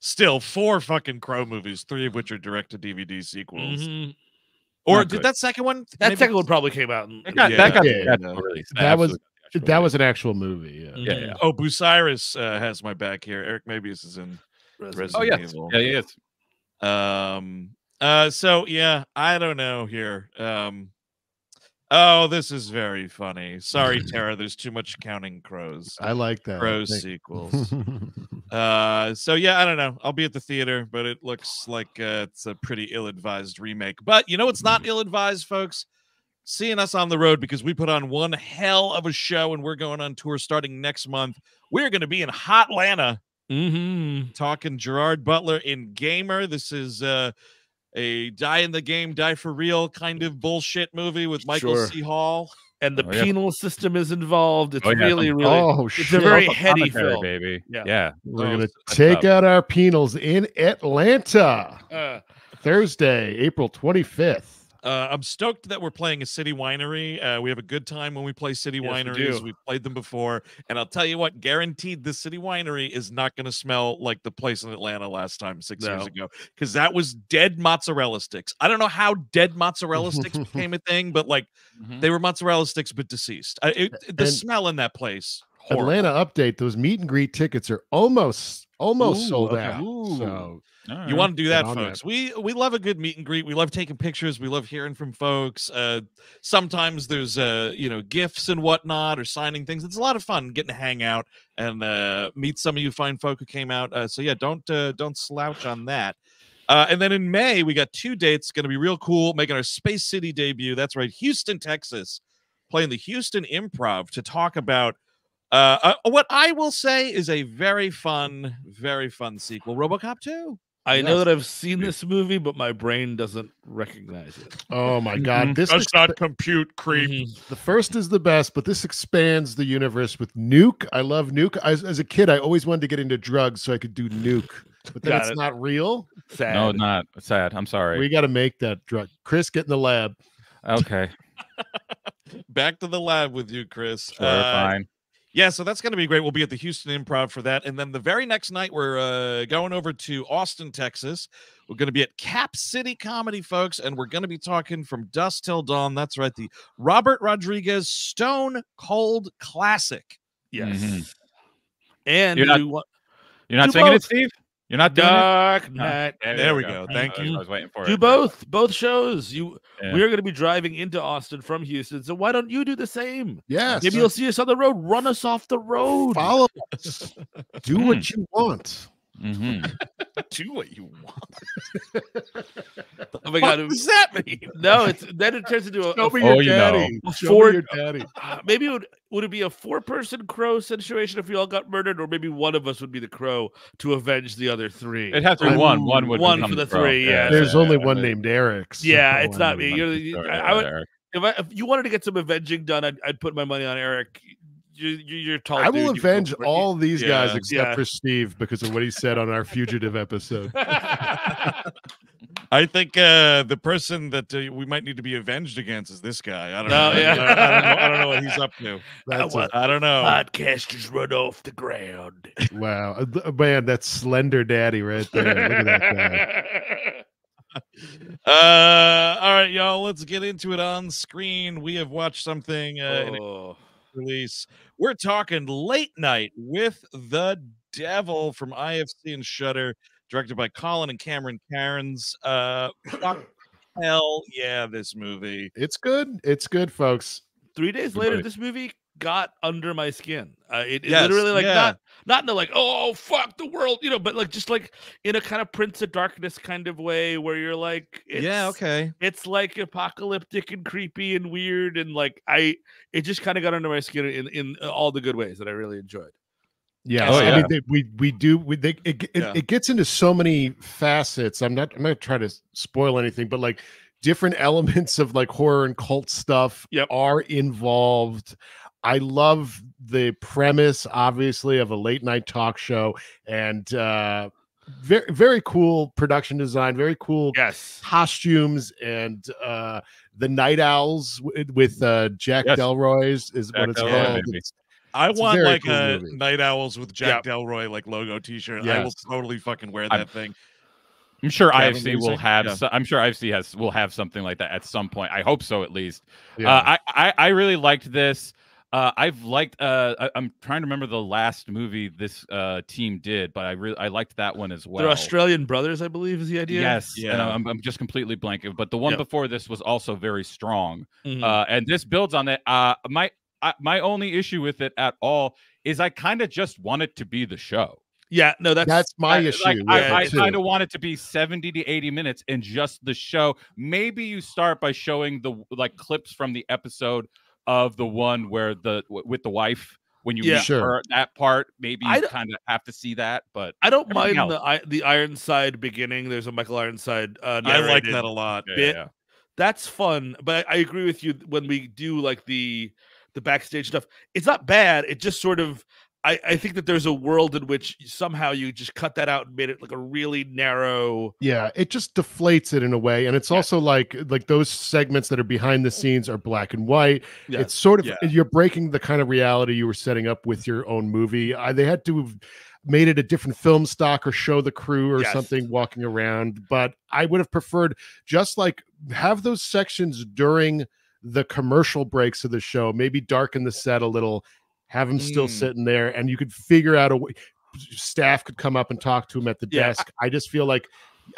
Still, four fucking Crow movies, three of which are direct to DVD sequels. Mhm. Or Not did good. that second one? That maybe- second one probably came out. In, That got, Yeah. that got Yeah, theatrical That was- absolutely that release. was an actual movie. Yeah. Mhm. Yeah, yeah. Oh, Busiris uh, has my back here. Eric Mabius is in Resident Oh Resident yes, Evil. yeah, yes. Um. Uh. So yeah, I don't know here. Um. Oh, this is very funny. Sorry, [LAUGHS] Tara. There's too much counting crows. I like that. Crow Thank- sequels. [LAUGHS] Uh, so yeah, I don't know. I'll be at the theater, but it looks like uh, it's a pretty ill-advised remake. But you know what's not ill-advised, folks? Seeing us on the road because we put on one hell of a show, and we're going on tour starting next month. We're going to be in Hotlanta Mhm. talking Gerard Butler in Gamer. This is uh, a die in the game, die for real kind of bullshit movie with Michael Sure. C. Hall. And the Oh, yeah. penal system is involved. It's Oh, yeah, really, really. oh it's shit! a very Also heady commentary, film. baby. Yeah. Yeah, We're gonna take out our penals in Atlanta Uh, Thursday, April 25th. Uh, I'm stoked that we're playing a city winery. Uh, we have a good time when we play city Yes, wineries. do. We've played them before, and I'll tell you what, guaranteed, the city winery is not going to smell like the place in Atlanta last time six years ago because that was dead mozzarella sticks. I don't know how dead mozzarella sticks [LAUGHS] became a thing, but like Mhm. they were mozzarella sticks but deceased. I, it, the And- smell in that place Horrible. Atlanta update. Those meet and greet tickets are almost almost Ooh, sold okay. out. Ooh. So You want to do that, on that. folks? We we love a good meet and greet. We love taking pictures. We love hearing from folks. Uh, sometimes there's uh, you know gifts and whatnot, or signing things. It's a lot of fun getting to hang out and uh, meet some of you fine folk who came out. Uh, so yeah, don't uh, don't slouch on that. Uh, and then in May we got two dates. Going to be real cool. Making our Space City debut. That's right, Houston, Texas, playing the Houston Improv to talk about. Uh, uh, what I will say is a very fun, very fun sequel, RoboCop 2. I know that I've seen this movie, but my brain doesn't recognize it. oh my Mhm. god, this Does is not compute, creep. Mhm. the first is the best, but this expands the universe with Nuke. I love Nuke. As, as a kid, I always wanted to get into drugs so I could do Nuke, but then Got it's it. not real. Sad. No, not sad. I'm sorry. We got to make that drug. Chris, get in the lab. okay, [LAUGHS] Back to the lab with you, Chris. sure, Uh, fine. Yeah, so that's going to be great. We'll be at the Houston Improv for that. And then the very next night, we're uh, going over to Austin, Texas. We're going to be at Cap City Comedy, folks, and we're going to be talking from dusk till dawn. That's right, the Robert Rodriguez Stone Cold Classic. Yes. Mhm. And You're not- you, you're not do singing it. Steve. You're not doing it. Dark No. Knight. There we go. Thank I was- you. I was waiting for Do it. both, both shows. You Yeah. we are going to be driving into Austin from Houston, so why don't you do the same? Yes. Maybe you'll see us on the road. Run us off the road. follow us. [LAUGHS] Do Hmm. what you want. Mhm. [LAUGHS] Do what you want. Oh my god! What does that mean? No, it's then it turns into a, Show a Oh, your you know. daddy. A Show Ford- me your daddy. Uh, maybe it would would it be a four person crow situation if we all got murdered, or maybe one of us would be the crow to avenge the other three? It has to be I'm- one. One would One become for the pro. three, yeah. There's yeah, only yeah, one yeah. named Eric. so yeah, it's not me. don't You're, the- I, I would, Eric. if, I, if you wanted to get some avenging done, I'd, I'd put my money on Eric. You, you, you're tall. I will dude, you avenge for all these guys except Yeah. for Steve because of what he said on our fugitive episode. [LAUGHS] [LAUGHS] I think uh, the person that uh, we might need to be avenged against is this guy. I don't No, know. yeah. I, don't know. I don't know what he's [LAUGHS] up to. That's want- it. I don't know. Podcasters run off the ground. Wow, Uh, man, that's slender daddy right there. Look at that guy. [LAUGHS] Uh, all right, y'all. Let's get into it on screen. We have watched something uh, Oh. release. We're talking late night with the devil from IFC and Shudder, directed by Colin and Cameron Cairns. Uh, [COUGHS] hell yeah, this movie. It's good. It's good, folks. Three days Good later, movie. this movie got under my skin. Uh, it, it literally like yeah. not not in the like oh fuck the world, you know, but like just like in a kind of Prince of Darkness kind of way where you're like, it's, yeah, okay. it's like apocalyptic and creepy and weird and like I it just kind of got under my skin in in all the good ways that I really enjoyed. Yes, Oh, I yeah. mean they, we we do we they, it, it, Yeah. it gets into so many facets. I'm not I'm not trying to spoil anything, but like different [LAUGHS] elements of like horror and cult stuff Yep. are involved. I love the premise, obviously, of a late night talk show, and uh, very very cool production design, very cool Yes. costumes, and uh, the Night Owls with, with uh, Jack Yes. Delroy's is Jack what it's Delroy, called. baby. It's- I It's a want very like cool a movie. Night Owls with Jack Delroy like logo T-shirt. I will totally fucking wear I'm- that thing. I'm sure Kevin IFC will Music? have. Yeah. so- I'm sure IFC has will have something like that at some point. I hope so, at least. yeah. Uh, I, I I really liked this. Uh, I've liked. Uh, I, I'm trying to remember the last movie this uh, team did, but I really I liked that one as well. They're Australian brothers, I believe, is the idea. Yes, and Yeah. I'm, I'm just completely blanking. But the one Yep. before this was also very strong, Mhm. uh, and this builds on that. Uh, my I, my only issue with it at all is I kind of just want it to be the show. yeah, no, that's that's my I- issue. Like, with I, I kind of want it to be 70 to 80 minutes and just the show. Maybe you start by showing the like clips from the episode of the one where the w- with the wife when you Yeah. meet Sure. her that part. Maybe you kind of have to see that, but I don't Everything mind the I- the Ironside beginning. There's a Michael Ironside. Uh, I like that a lot. yeah, bit. yeah, That's fun, but I, I agree with you when we do like the the backstage stuff. It's not bad. It just sort of. I, I think that there's a world in which somehow you just cut that out and made it like a really narrow. yeah it just deflates it in a way and it's Yeah. also like like those segments that are behind the scenes are black and white Yeah. it's sort of Yeah. you're breaking the kind of reality you were setting up with your own movie I, they had to have made it a different film stock or show the crew or Yes. something walking around but i would have preferred just like have those sections during the commercial breaks of the show maybe darken the set a little have him still Mm. sitting there, and you could figure out a way. Staff could come up and talk to him at the Yeah, desk. I, just feel like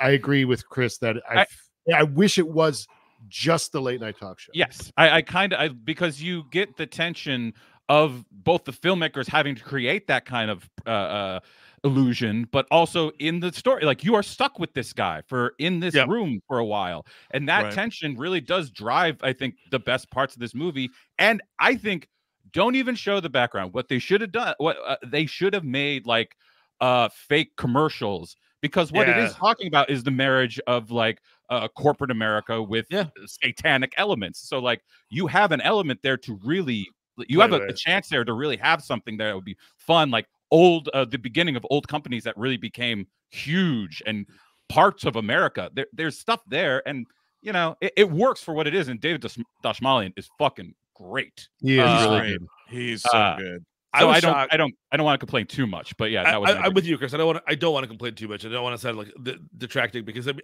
I agree with Chris that I I wish it was just the late night talk show. Yes, I, I kind of I, because you get the tension of both the filmmakers having to create that kind of uh, uh, illusion, but also in the story, like you are stuck with this guy for in this Yep. room for a while, and that Right. tension really does drive, I think, the best parts of this movie. And I think don't even show the background. What they should have done, what uh, they should have made like uh fake commercials because what it is talking about is the marriage of like uh, corporate America with Yeah. satanic elements. So like you have an element there to really you have a, a chance there to really have something that would be fun, like old uh, the beginning of old companies that really became huge and parts of America. There, there's stuff there, and you know it, it works for what it is. And David Dash- Dastmalchian is fucking great. He is Uh, really good. He's so Uh, good. I So was I, don't, shocked. I don't, I don't want to complain too much, but yeah, I, that was. my I, am with you, Chris. I don't want to. I don't want to complain too much. I don't want to sound like the, detracting because I mean,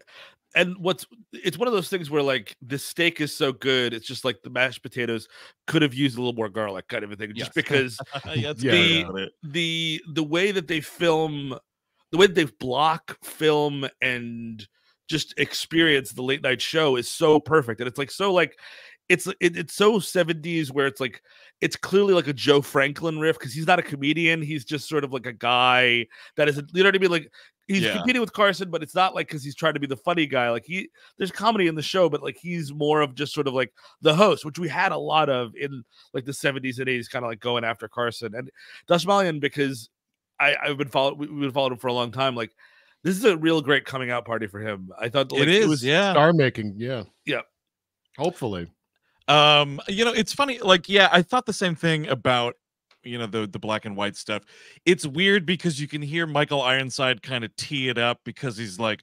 and what's it's one of those things where like the steak is so good, it's just like the mashed potatoes could have used a little more garlic, kind of a thing. Yes. Just because [LAUGHS] yeah, that's Yeah, good yeah. about it. the the way that they film, the way that they block, film, and just experience the late night show is so perfect, and it's like so like it's it, it's so 70s where it's like it's clearly like a Joe Franklin riff because he's not a comedian. He's just sort of like a guy that is, you know what I mean? Like he's Yeah. competing with Carson, but it's not like because he's trying to be the funny guy. Like he, there's comedy in the show, but like he's more of just sort of like the host, which we had a lot of in like the 70s and 80s, kind of like going after Carson and Dastmalchian because I, I've been followed, we- we've been following him for a long time. Like this is a real great coming out party for him. I thought like, it is, was, yeah. Star making, yeah. Yeah. Hopefully. Um, you know, it's funny. Like, yeah, I thought the same thing about you know the the black and white stuff. It's weird because you can hear Michael Ironside kind of tee it up because he's like,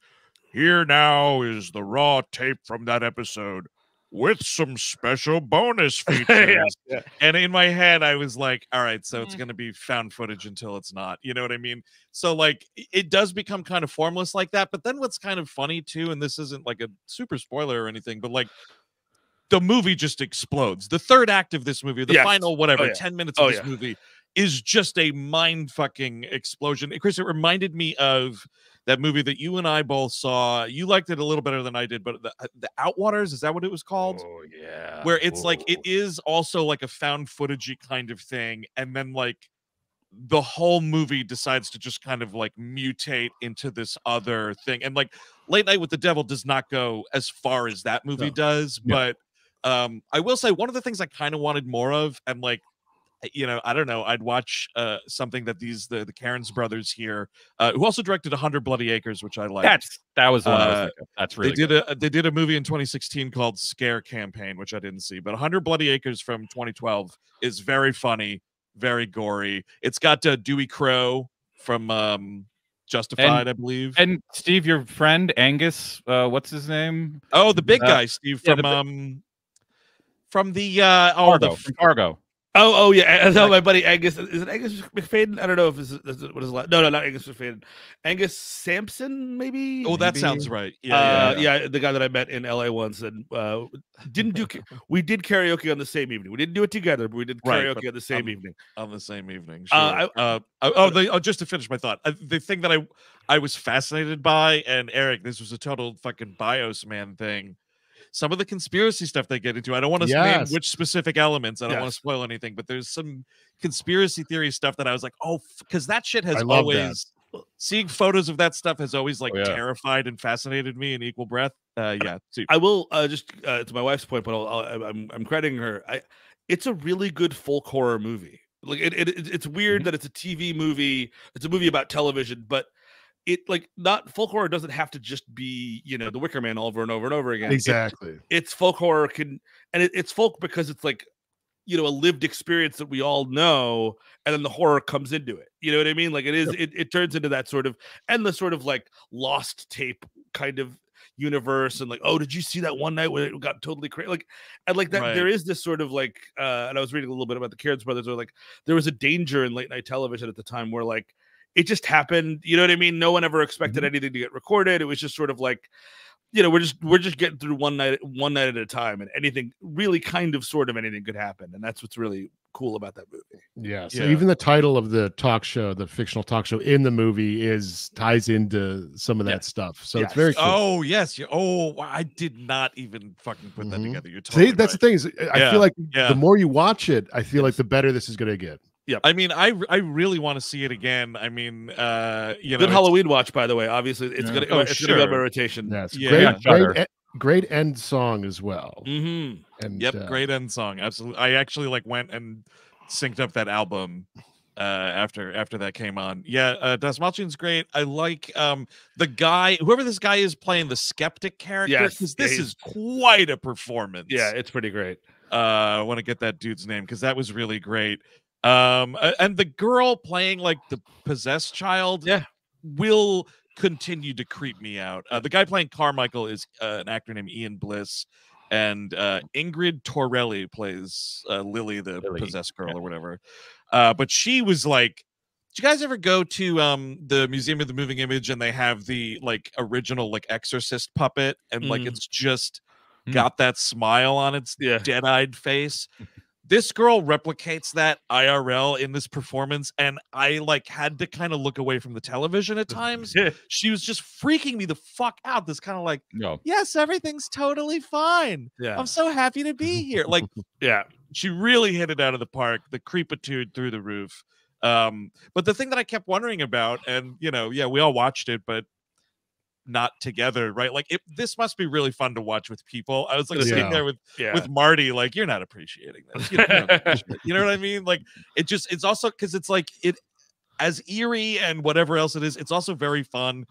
"Here now is the raw tape from that episode." With some special bonus [LAUGHS] features. yeah. And in my head, I was like, all right, so it's Mm. going to be found footage until it's not. You know what I mean? So, like, it does become kind of formless like that. But then what's kind of funny, too, and this isn't like a super spoiler or anything, but like, the movie just explodes. The third act of this movie, the Yes. final whatever, yeah. 10 minutes Oh, of this yeah. movie is just a mind fucking explosion. Chris, it reminded me of that movie that you and I both saw. You liked it a little better than I did, but the, uh, the Outwaters, is that what it was called? Oh yeah. where it's like it Oh. also like a found footagey kind of thing and then like the whole movie decides to just kind of like mutate into this other thing and like late night with the devil does not go as far as that movie No. does Yeah. but um i will say one of the things i kind of wanted more of and like you know i don't know i'd watch uh something that these the, the Cairns brothers here uh who also directed 100 bloody acres which i like That's that was the one I was Uh, thinking. That's really they did good. a they did a movie in 2016 called Scare Campaign, which I didn't see, but 100 Bloody Acres from 2012 is very funny, very gory. It's got uh, Dewey Crowe from um, Justified, I believe. And Steve, your friend Angus, uh, what's his name? oh, the big uh, guy, Steve yeah, from um from the uh oh Fargo. the f- from Fargo. Oh, oh yeah. I know my buddy Angus. Is it Angus Macfadyen? I don't know if it's is it- what is last. No, no, not Angus Macfadyen. Angus Sampson, maybe. oh that maybe- sounds right. Yeah, uh, yeah, yeah. yeah, the guy that I met in LA once, and uh, didn't do. [LAUGHS] we did karaoke on the same evening. We didn't do it together, but we did karaoke but, on the same um, evening. on the same evening. Uh, Sure. Uh, oh, oh, the, oh, just to finish my thought, uh, the thing that I I was fascinated by, and Eric, this was a total fucking bios man thing. Some of the conspiracy stuff they get into, I don't want to Yes. name which specific elements. I don't want to spoil anything, but there's some conspiracy theory stuff that I was like, oh, because that shit has I love that. always seeing photos of that stuff has always like Oh, yeah. terrified and fascinated me in equal breath. Uh, yeah, too. I will uh, just uh, to my wife's point, but I'll, I'll, I'm I'm crediting her. I it's a really good folk horror movie. Like it, it it- it's weird Mm-hmm. that it's a TV movie. It's a movie about television, but it like not folk horror doesn't have to just be you know the Wicker Man over and over and over again. It- Exactly. it's folk horror can and it, it's folk because it's like you know a lived experience that we all know and then the horror comes into it you know what i mean like it is it, it turns into that sort of and the sort of like lost tape kind of universe and like oh did you see that one night where it got totally crazy like and like that there Right. is this sort of like uh and i was reading a little bit about the Cairns brothers or like there was a danger in late night television at the time where like it just happened you know what i mean no one ever expected anything to get recorded it was just sort of like you know we're just we're just getting through one night one night at a time and anything really kind of sort of anything could happen and that's what's really cool about that movie. Yeah. So Yeah. even the title of the talk show, the fictional talk show in the movie, is ties into some of that Yes. stuff. So Yes. it's very cool. Oh yes, you, oh I did not even fucking put that Mhm. together. You're totally See, that's right. the thing is, I Yeah, feel like yeah. the more you watch it, I feel like the better this is going to get. I mean, I I really want to see it again. I mean, uh, you know, Good Halloween watch, by the way. Obviously, it's Yeah. gonna Oh, it's gonna be on my rotation. Yes. Yeah. Great, Yeah, great, great end song as well. Mm-hmm. And Yep, uh, great end song. Absolutely. I actually like went and synced up that album uh after after that came on. Yeah, uh Dastmalchian's great. I like um the guy whoever this guy is playing the skeptic character Yes, because yeah, this is quite a performance. Yeah, it's pretty great. uh I want to get that dude's name because that was really great. Um and the girl playing like the possessed child Yeah. will continue to creep me out. Uh, the guy playing Carmichael is uh, an actor named Ian Bliss, and uh, Ingrid Torelli plays uh, Lily, the Lily, possessed girl or whatever. Uh, but she was like, "Did you guys ever go to um, the Museum of the Moving Image and they have the like original like Exorcist puppet and like Mm. it's just Mm. got that smile on its Yeah. dead-eyed face?" This girl replicates that IRL in this performance, and I like had to kind of look away from the television at times. [LAUGHS] She was just freaking me the fuck out. This kind of like, No. yes, everything's totally fine. yeah. I'm so happy to be here. Like [LAUGHS] Yeah. she really hit it out of the park. The creepitude through the roof. Um, but the thing that I kept wondering about, and you know, yeah, we all watched it, but not together, right? Like it, this must be really fun to watch with people. I was like sitting there with Yeah. with Marty, like you're not appreciating this. You, don't- you [LAUGHS] don't appreciate it." You know what I mean? Like it just it's also because it's like it as eerie and whatever else it is. It's also very fun.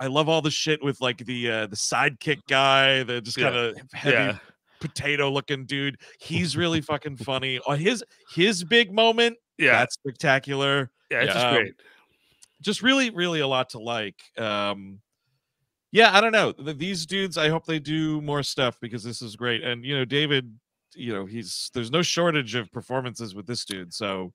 I love all the shit with like the uh the sidekick guy, the just kind of heavy yeah. potato looking dude. He's really [LAUGHS] fucking funny. On his his big moment, Yeah. that's spectacular. yeah. It's just um, great. Just really, really a lot to like. Um yeah, I don't know. Th- These dudes, I hope they do more stuff because this is great. And you know, David, you know, he's there's no shortage of performances with this dude. So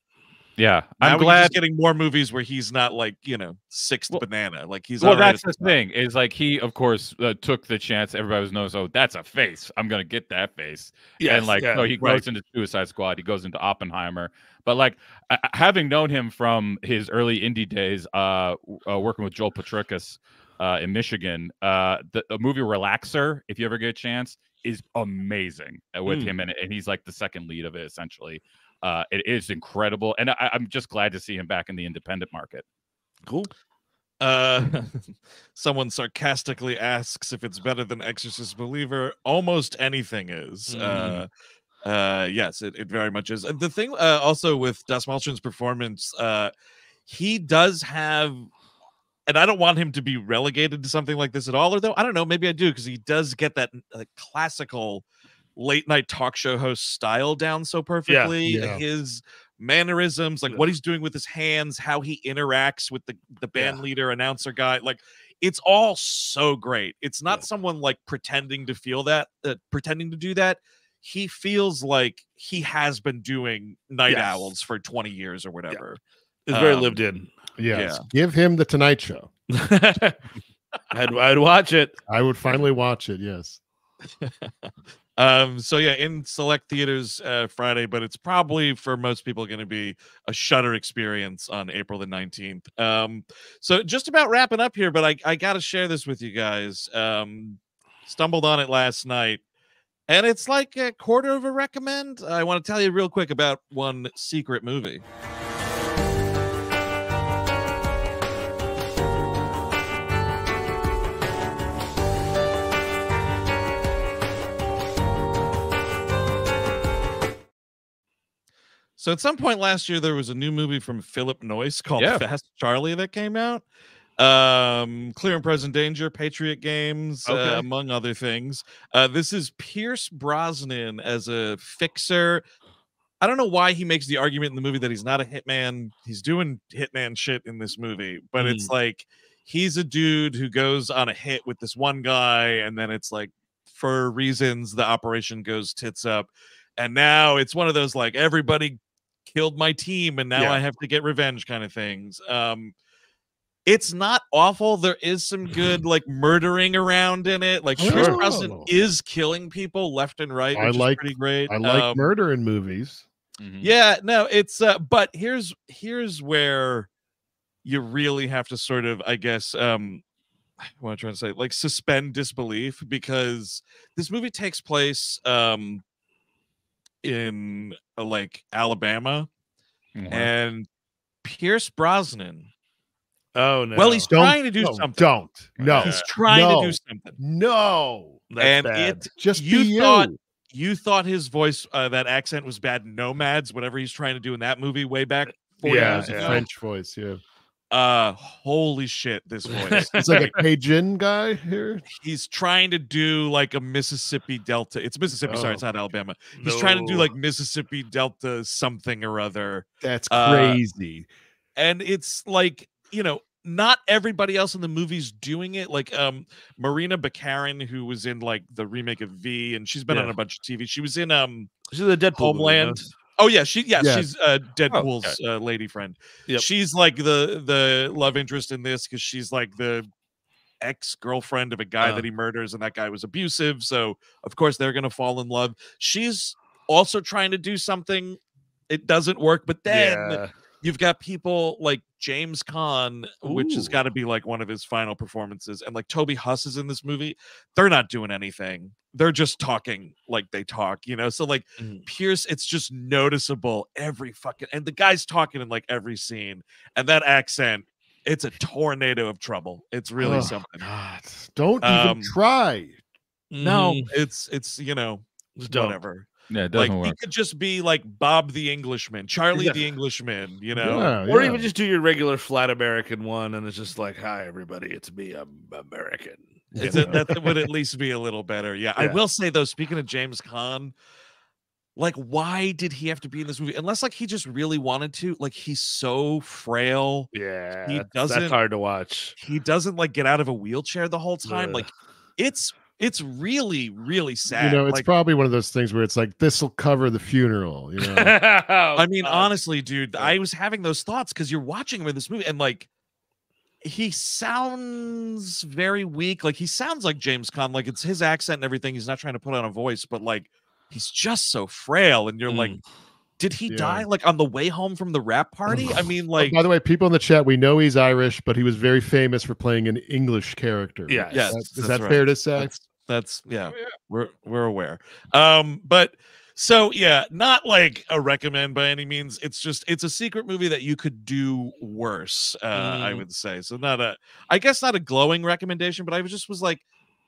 Yeah. I'm glad. getting more movies where he's not like, you know, sixth Well- banana. Like he's Well, that's at the thing is like he, of course, uh, took the chance. Everybody was knows, oh, that's a face. I'm gonna get that face. Yeah. and like yeah. he right. goes into Suicide Squad, he goes into Oppenheimer. But like uh, having known him from his early indie days, uh, uh working with Joel Potrykus uh, in Michigan, uh, the, the movie Relaxer, if you ever get a chance, is amazing uh, with Mm. him, and, and he's like the second lead of it essentially. Uh, it is incredible, and I, I'm just glad to see him back in the independent market. cool. Uh, [LAUGHS] someone sarcastically asks if it's better than Exorcist Believer. Almost anything is. Uh, uh, yes, it, it very much is. And The thing uh, also with Dastmalchian's performance, uh, he does have, and I don't want him to be relegated to something like this at all. Or though I don't know, maybe I do because he does get that uh, classical late night talk show host style down so perfectly. Yeah. His mannerisms, like Yeah. what he's doing with his hands, how he interacts with the the band Yeah. leader, announcer guy, like it's all so great. It's not Yeah. someone like pretending to feel that, uh, pretending to do that. He feels like he has been doing night Yes. owls for 20 years or whatever. It's very Um, lived in. Yes. Give him the Tonight Show. [LAUGHS] I'd, I'd watch it. I would finally watch it. Yes. [LAUGHS] Um, so yeah, in select theaters uh, Friday, but it's probably for most people going to be a Shudder experience on April the 19th. Um, so just about wrapping up here, but I, I got to share this with you guys. Um, stumbled on it last night, and it's like a quarter of a recommend. I want to tell you real quick about one secret movie. So at some point last year, there was a new movie from Philip Noyce called Yeah. Fast Charlie that came out. Um, Clear and Present Danger, Patriot Games, uh, among other things. Uh, this is Pierce Brosnan as a fixer. I don't know why he makes the argument in the movie that he's not a hitman. He's doing hitman shit in this movie, but it's like he's a dude who goes on a hit with this one guy, and then it's like for reasons the operation goes tits up. And now it's one of those like everybody killed my team and now Yeah. I have to get revenge kind of things. Um it's not awful. There is some good [LAUGHS] like murdering around in it. Like Pierce Sure. Brosnan Oh. is killing people left and right, I like- is pretty great. I like Um, murder in movies. Mhm. Yeah, no, it's uh but here's here's where you really have to sort of, I guess, um [SIGHS] what I'm I trying to say? Like suspend disbelief because this movie takes place um in uh, like Alabama Mhm. and Pierce Brosnan. Oh no. Well, he's Don't- trying to do no, something. Don't. No. He's trying to do something. no. That's and bad. it Just You be you. thought- you thought his voice uh, that accent was bad nomads whatever he's trying to do in that movie way back four Yeah, years yeah. French voice. Yeah. Uh holy shit this voice It's like a Cajun guy here. he's trying to do like a mississippi delta it's mississippi sorry Oh. it's not alabama he's trying to do like mississippi delta something or other That's Uh, crazy. and it's like you know not everybody else in the movie's doing it like um Morena Baccarin who was in like the remake of v and she's been on a bunch of tv she was in um She's the Deadpool movie, Homeland. no? Oh yeah, she yeah, Yeah. she's uh Deadpool's uh, lady friend. Yep. She's like the the love interest in this because she's like the ex girlfriend of a guy Uh. that he murders, and that guy was abusive. So of course they're gonna fall in love. She's also trying to do something. It doesn't work, but then yeah. you've got people like James Caan, which has got to be like one of his final performances, and like Toby Huss is in this movie. They're not doing anything. They're just talking like they talk, you know. So like Mhm. Pierce, it's just noticeable every fucking and the guy's talking in like every scene, and that accent, it's a tornado of trouble. It's really Oh, something. God. Don't Um, even try. No, Mhm. it's it's you know Just don't. whatever. Yeah, it Like doesn't he work. could just be like Bob the Englishman, Charlie Yeah. the Englishman, you know. Yeah, Or yeah. even just do your regular flat American one, and it's just like, "Hi, everybody, it's me. I'm American." It's You that would at least be a little better. Yeah. I will say though, speaking of James Caan, like why did he have to be in this movie? Unless like he just really wanted to. Like he's so frail. yeah, he doesn't- That's hard to watch. He doesn't like get out of a wheelchair the whole time. Ugh. Like it's it's really really sad. You know, it's like, probably one of those things where it's like this will cover the funeral. You [LAUGHS] know. I I mean, uh, honestly, dude, I was having those thoughts because you're watching him in this movie and like he sounds very weak. Like he sounds like James Caan, like it's his accent and everything. He's not trying to put on a voice, but like he's just so frail. And you're like, Mm. did he Yeah. die like on the way home from the rap party? I mean, like, By the way, people in the chat, we know he's Irish, but he was very famous for playing an English character. Yeah, Yes, That- is that's that right. fair to say? that's that's yeah, Oh, yeah. we're we're aware. Um, but so yeah, not like a recommend by any means. It's just it's a secret movie that you could do worse. Uh, I Mm. would say so. Not a, I guess not a glowing recommendation, but I was just was like,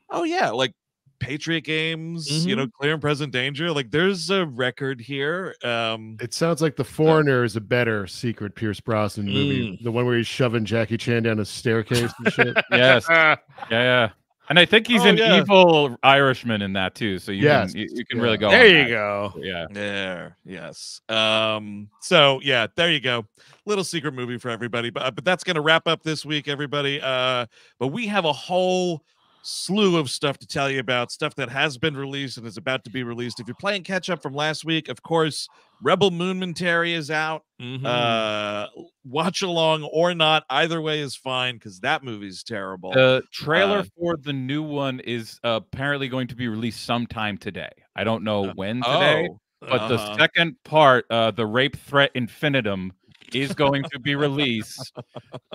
oh yeah, like Patriot Games, you know, Clear and Present Danger. Like there's a record here. Um, It sounds like The Foreigner is a better secret Pierce Brosnan movie. The one where he's shoving Jackie Chan down a staircase and shit. Yes, yeah, yeah. And I think he's Oh, an yeah. evil Irishman in that too. So you Yes, can you, you can yeah. really go. there on you that. go. Yeah. There, yes. Um, so yeah, there you go. Little secret movie for everybody. But but that's gonna wrap up this week, everybody. Uh, but we have a whole slew of stuff to tell you about, stuff that has been released and is about to be released. If you're playing catch up from last week, of course, Rebel Moonmentary is out. Mhm. Uh, watch along or not, either way is fine because that movie's terrible. The trailer Uh, for the new one is apparently going to be released sometime today. I don't know Uh, when today, oh, but uh-huh. the second part, uh, the rape threat infinitum, is going to be released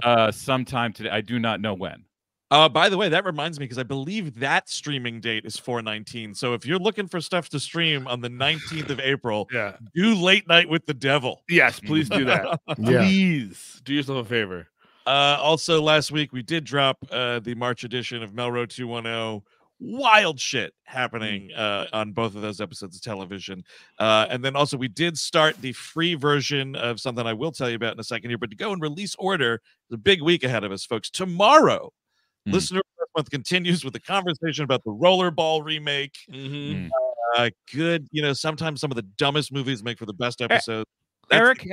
uh, sometime today. I do not know when. Uh, by the way, that reminds me because I believe that streaming date is 419. So if you're looking for stuff to stream on the 19th of April, yeah. do Late Night with the Devil. Yes, please do that. [LAUGHS] Yeah. Please do yourself a favor. Uh, also, last week we did drop uh, the March edition of Melrose 210. Wild shit happening uh, on both of those episodes of television. Uh, and then also, we did start the free version of something I will tell you about in a second here. But to go in release order, the big week ahead of us, folks. Tomorrow, Hmm. Listener Request Month continues with the conversation about the Rollerball remake. Mm-hmm. Mm. Uh, good, you know, sometimes some of the dumbest movies make for the best episodes. That's- Eric,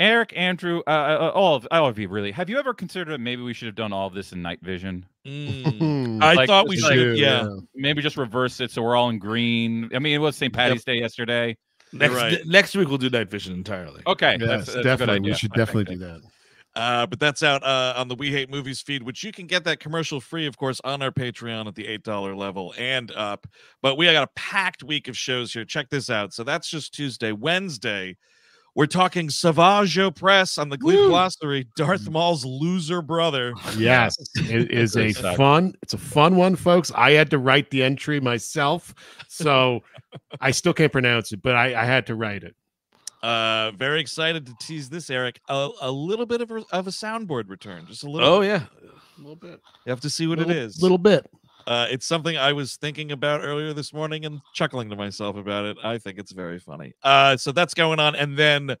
Eric, Andrew, uh, uh, all of all of you, really. Have you ever considered that maybe we should have done all of this in night vision? Mm. I thought we should, like- yeah. Maybe just reverse it so we're all in green. I mean, it was St. Patty's Day yesterday. Next right. next week we'll do night vision entirely. Okay, Yes, that's, that's a good definitely. idea. We should I definitely do that- that. Uh, but that's out uh, on the We Hate Movies feed, which you can get that commercial free, of course, on our Patreon at the $8 level and up. But we got a packed week of shows here. Check this out. So that's just Tuesday. Wednesday, we're talking Savage Opress on the Glee Woo. Glossary, Darth Maul's loser brother. [LAUGHS] Yes, it [LAUGHS] is a fun. It's a fun one, folks. I had to write the entry myself, so [LAUGHS] I still can't pronounce it, but I, I had to write it. Uh, very excited to tease this, Eric. A, a little bit of a, of a soundboard return, just a little. Oh bit. yeah, a little bit. You have to see what little, it is. Little bit. Uh, it's something I was thinking about earlier this morning and chuckling to myself about it. I think it's very funny. Uh, so that's going on, and then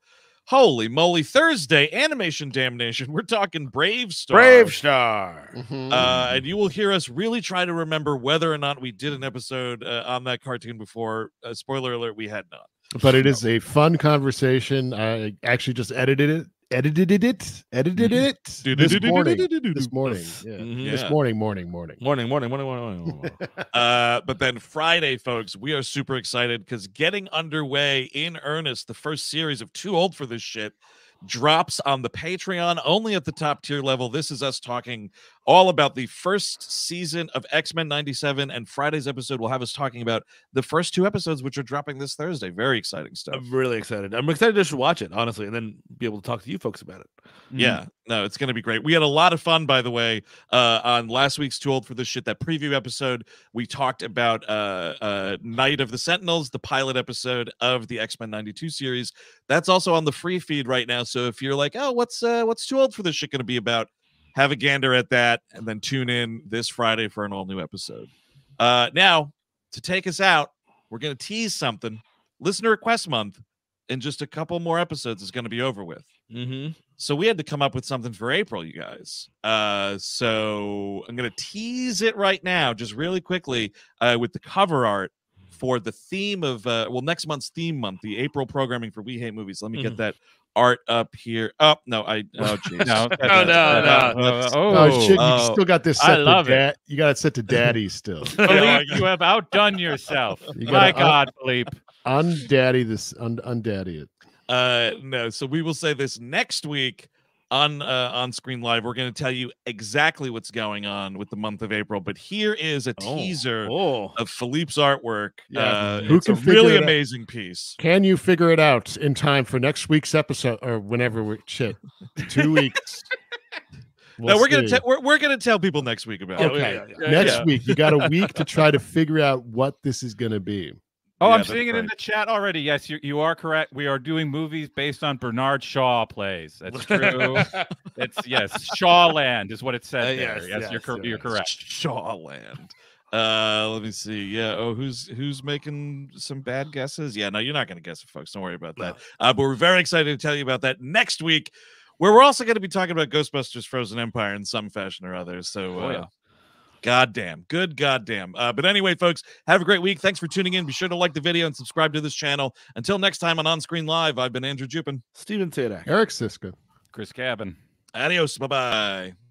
holy moly, Thursday animation damnation. [LAUGHS] We're talking BraveStarr. Brave Star. Mhm. Uh, and you will hear us really try to remember whether or not we did an episode uh, on that cartoon before. Uh, spoiler alert: we had not. But it is a fun conversation. I actually just edited it, edited it, edited it this morning. This morning, [LAUGHS] yeah. Mhm. This morning, morning, morning. Morning, morning, morning, morning, morning. morning. Uh, but then Friday, folks, we are super excited because getting underway in earnest, the first series of Too Old for This Shit drops on the Patreon only at the top tier level. This is us talking all about the first season of X Men 97, and Friday's episode will have us talking about the first two episodes, which are dropping this Thursday. Very exciting stuff. I'm really excited. I'm excited to just watch it, honestly, and then be able to talk to you folks about it. Yeah, no, it's going to be great. We had a lot of fun, by the way, uh, on last week's Too Old for This Shit, that preview episode. We talked about uh, uh, Night of the Sentinels, the pilot episode of the X Men '92 series. That's also on the free feed right now. So if you're like, oh, what's uh, what's Too Old for This Shit going to be about? Have a gander at that, and then tune in this Friday for an all new episode. Uh, now, to take us out, we're going to tease something. Listener request month in just a couple more episodes is going to be over with. Mm-hmm. So we had to come up with something for April, you guys. Uh, so I'm gonna tease it right now, just really quickly, uh, with the cover art for the theme of uh, well, next month's theme month, the April programming for We Hate Movies. Let me Mhm. get that art up here. Oh no, I [LAUGHS] oh [LAUGHS] jeez. No, [LAUGHS] No, no, no. Uh, Oh, oh, shit! You oh, still got this I set to love it. You got it set to daddy still. Philippe, you have outdone yourself. You My gotta- God, Philippe. Undaddy this, un, undaddy it. Uh, no. So we will say this next week on uh, on screen live. We're going to tell you exactly what's going on with the month of April. But here is a Oh. teaser Oh, of Philippe's artwork. Yeah, uh, who it's can a really amazing piece. Can you figure it out in time for next week's episode or whenever we shit? Two weeks. [LAUGHS] no, We'll we're gonna we're, we're gonna tell people next week about Yeah, it. Okay. yeah, Yeah, Next week, you got a week to try to [LAUGHS] figure out what this is going to be. Oh, Yeah, I'm seeing it in the chat already. Yes, you, you are correct. We are doing movies based on Bernard Shaw plays. That's [LAUGHS] true. it's yes, Shawland is what it said Uh, there. yes, Yes, yes, you're cor- you're correct. Shawland. Uh, let me see. Yeah. Oh, who's who's making some bad guesses? Yeah. No, you're not gonna guess it, folks. Don't worry about that. Uh, but we're very excited to tell you about that next week, where we're also going to be talking about Ghostbusters: Frozen Empire in some fashion or other. So. Oh, uh, yeah. Goddamn. Good goddamn. Uh, but anyway, folks, have a great week. Thanks for tuning in. Be sure to like the video and subscribe to this channel. Until next time on On Screen Live, I've been Andrew Jupin. Stephen Sajdak. Eric Szyszka. Chris Cabin. Adios. Bye bye.